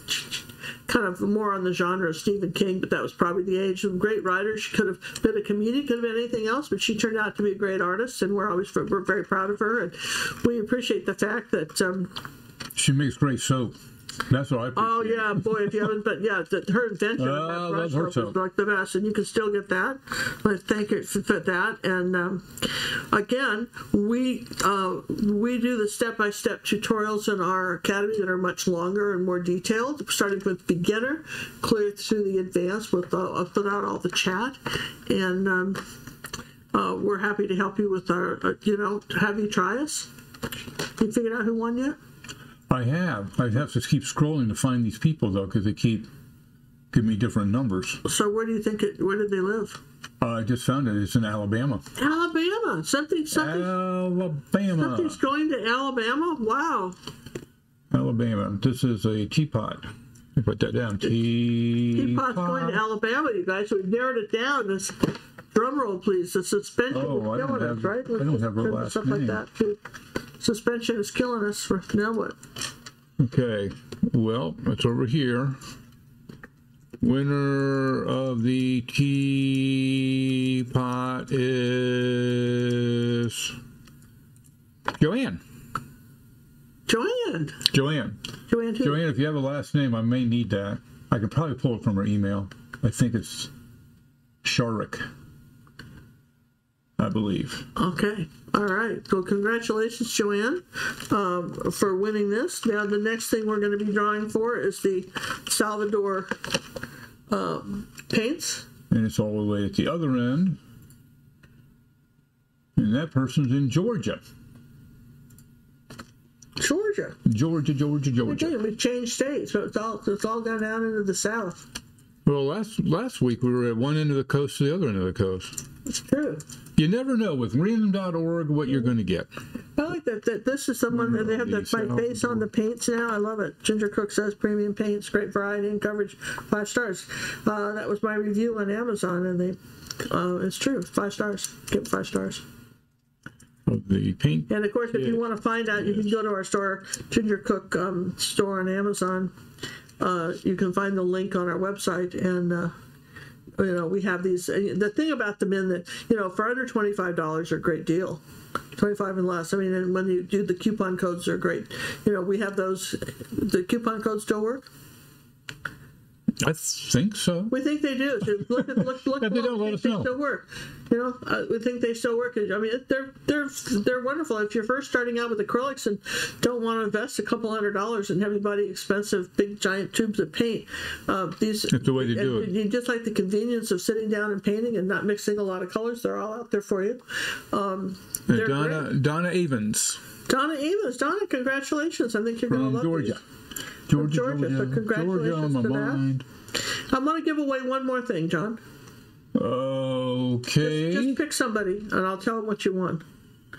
kind of more on the genre of Stephen King, but that was probably the age of great writers. She could have been a comedian, could have been anything else, but she turned out to be a great artist, and we're always we're very proud of her, and we appreciate the fact that. Um, She makes great soap. That's what I appreciate. oh yeah, boy, if you haven't, but yeah, that her invention Oh, of that brush was soap. like the best, and you can still get that. I thank her for, for that, and um, again, we uh, we do the step by step tutorials in our academy that are much longer and more detailed, starting with beginner, clear through the advanced with uh, without all the chat, and um, uh, we're happy to help you with our, uh, you know, have you try us. You figured out who won yet? I have. I have to keep scrolling to find these people though, because they keep giving me different numbers. So where do you think it? Where did they live? Uh, I just found it. It's in Alabama. Alabama. Something. Something. Alabama. Something's going to Alabama. Wow. Alabama. This is a teapot. Me Put that down. Teapot. Teapot's going to Alabama, you guys. We've narrowed it down. This drum roll, please. The suspension Oh, I is don't killing us, right? I don't have her last Stuff like that too. Suspension is killing us. For now what? Okay. Well, it's over here. Winner of the teapot is Joanne. Joanne. Joanne. Joanne. Joanne, if you have a last name, I may need that. I can probably pull it from her email. I think it's Sharik. I believe. Okay. All right. Well, congratulations, Joanne, um, for winning this. Now, the next thing we're going to be drawing for is the Salvador um, paints. And it's all the way at the other end. And that person's in Georgia. Georgia. Georgia, Georgia, Georgia. We've changed states, so it's all it's all gone down into the south. Well, last last week we were at one end of the coast to the other end of the coast. It's true. You never know with random.org what you're going to get. I like that. That this is someone that they have that my face on the paints now. I love it. Ginger Cook says premium paints, great variety and coverage, five stars. Uh, that was my review on Amazon, and they, uh, it's true, five stars. Give it five stars. Of the paint. And of course, if you want to find out, you can go to our store, Ginger Cook um, store on Amazon. Uh, you can find the link on our website, and uh, you know we have these. The thing about the men that you know for under twenty five dollars are a great deal. 25 and less. I mean, and when you do the coupon codes, they're great. You know, we have those. The coupon codes still work. I think so. We think they do. Look at look look. They don't, let us they know. Still work. You know, uh, we think they still work. I mean, they're they're they're wonderful. If you're first starting out with acrylics and don't want to invest a couple hundred dollars in everybody expensive big giant tubes of paint, uh, these That's the way to do it. You just like the convenience of sitting down and painting and not mixing a lot of colors. They're all out there for you. Um, Donna great. Donna Evans Donna Evans, Donna, congratulations! I think you're going to from love Georgia. these. Georgia, Georgia, so congratulations Georgia to that. I'm going to give away one more thing, John. Okay. Just pick somebody, and I'll tell them what you won.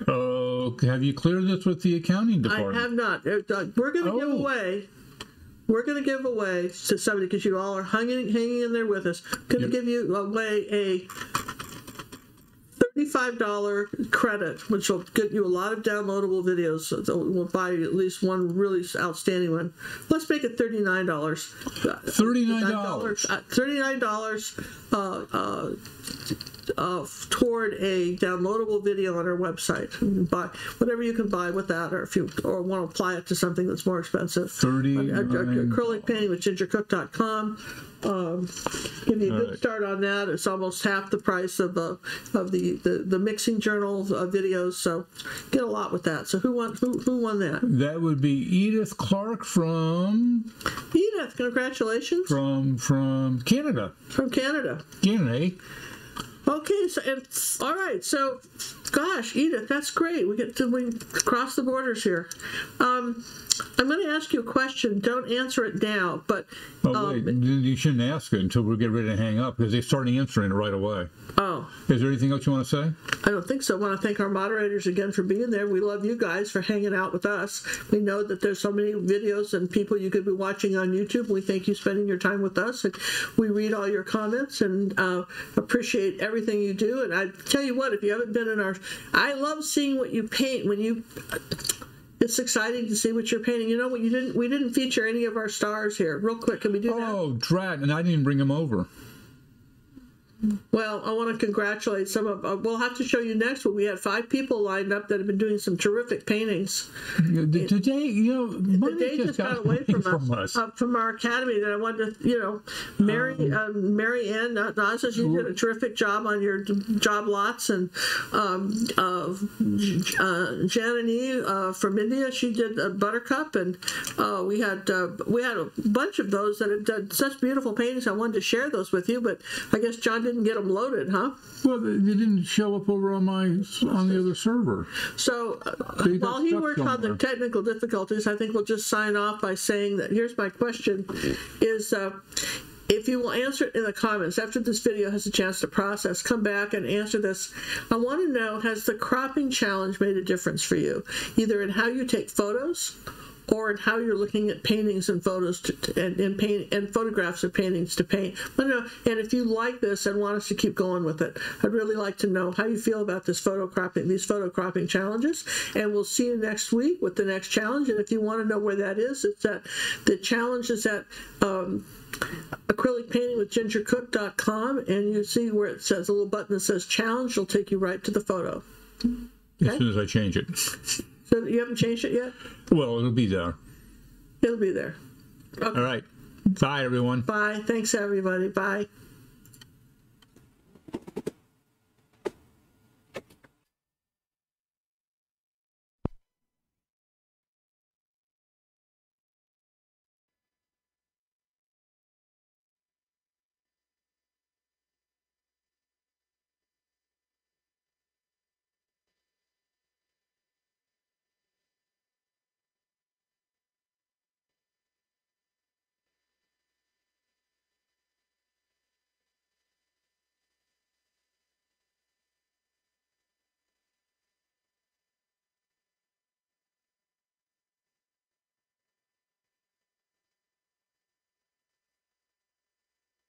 Okay. Have you cleared this with the accounting department? I have not. Uh, uh, We're going to give Oh. away. We're going to give away to somebody because you all are hanging, hanging in there with us. Going to Yep. give you away a thirty-five dollar credit, which will get you a lot of downloadable videos. So we'll buy you at least one really outstanding one. Let's make it thirty-nine dollars. $39. Uh, Thirty-nine dollars. Uh, uh, uh, toward a downloadable video on our website. Buy whatever you can buy with that, or if you or want to apply it to something that's more expensive. $39. Uh, Acrylic painting with gingercook.com. Um, give you a good Alright. start on that. It's almost half the price of uh, of the, the the mixing journal uh, videos, so get a lot with that. So who won who who won that? That would be Edith Clark from Edith, congratulations from from Canada. from Canada. Canada. Okay, so and all right, so gosh, Edith, that's great. We get to we cross the borders here. Um, I'm going to ask you a question. Don't answer it now, but Oh um, wait, you shouldn't ask it until we get ready to hang up because they start answering it right away. oh, Is there anything else you want to say? I don't think so. I want to thank our moderators again for being there. We love you guys for hanging out with us. We know that there's so many videos and people you could be watching on YouTube. We thank you spending your time with us, and we read all your comments and uh, appreciate everything you do. And I tell you what, if you haven't been in our, I love seeing what you paint when you. It's exciting to see what you're painting. You know what? You didn't. We didn't feature any of our stars here. Real quick, can we do that? Oh, drat! And I didn't bring him over. Well, I want to congratulate some of. Uh, we'll have to show you next. But we had five people lined up that have been doing some terrific paintings. Today, you know, the day just got away from us, Uh, from our academy that I wanted to, you know, Mary, um, Mary Ann uh, Nazas, you did a terrific job on your job lots, and um, uh, uh, Janani uh, from India, she did a Buttercup, and uh, we had uh, we had a bunch of those that had done such beautiful paintings. I wanted to share those with you, but I guess John didn't get them loaded, huh? Well, they they didn't show up over on my on the other server. So uh, while he works on the technical difficulties, I think we'll just sign off by saying that here's my question: is uh, if you will answer it in the comments after this video has a chance to process, come back and answer this. I want to know: has the cropping challenge made a difference for you, either in how you take photos? Or in how you're looking at paintings and photos to, and, and paint and photographs of paintings to paint. But no, and if you like this and want us to keep going with it, I'd really like to know how you feel about this photo cropping, these photo cropping challenges. And we'll see you next week with the next challenge. And if you want to know where that is, it's at the challenge is at um, acrylic painting with gingercook.com and you see where it says a little button that says challenge. It'll take you right to the photo. As soon as I change it. So you haven't changed it yet? Well, it'll be there. It'll be there. All right. Bye, everyone. Bye. Thanks, everybody. Bye.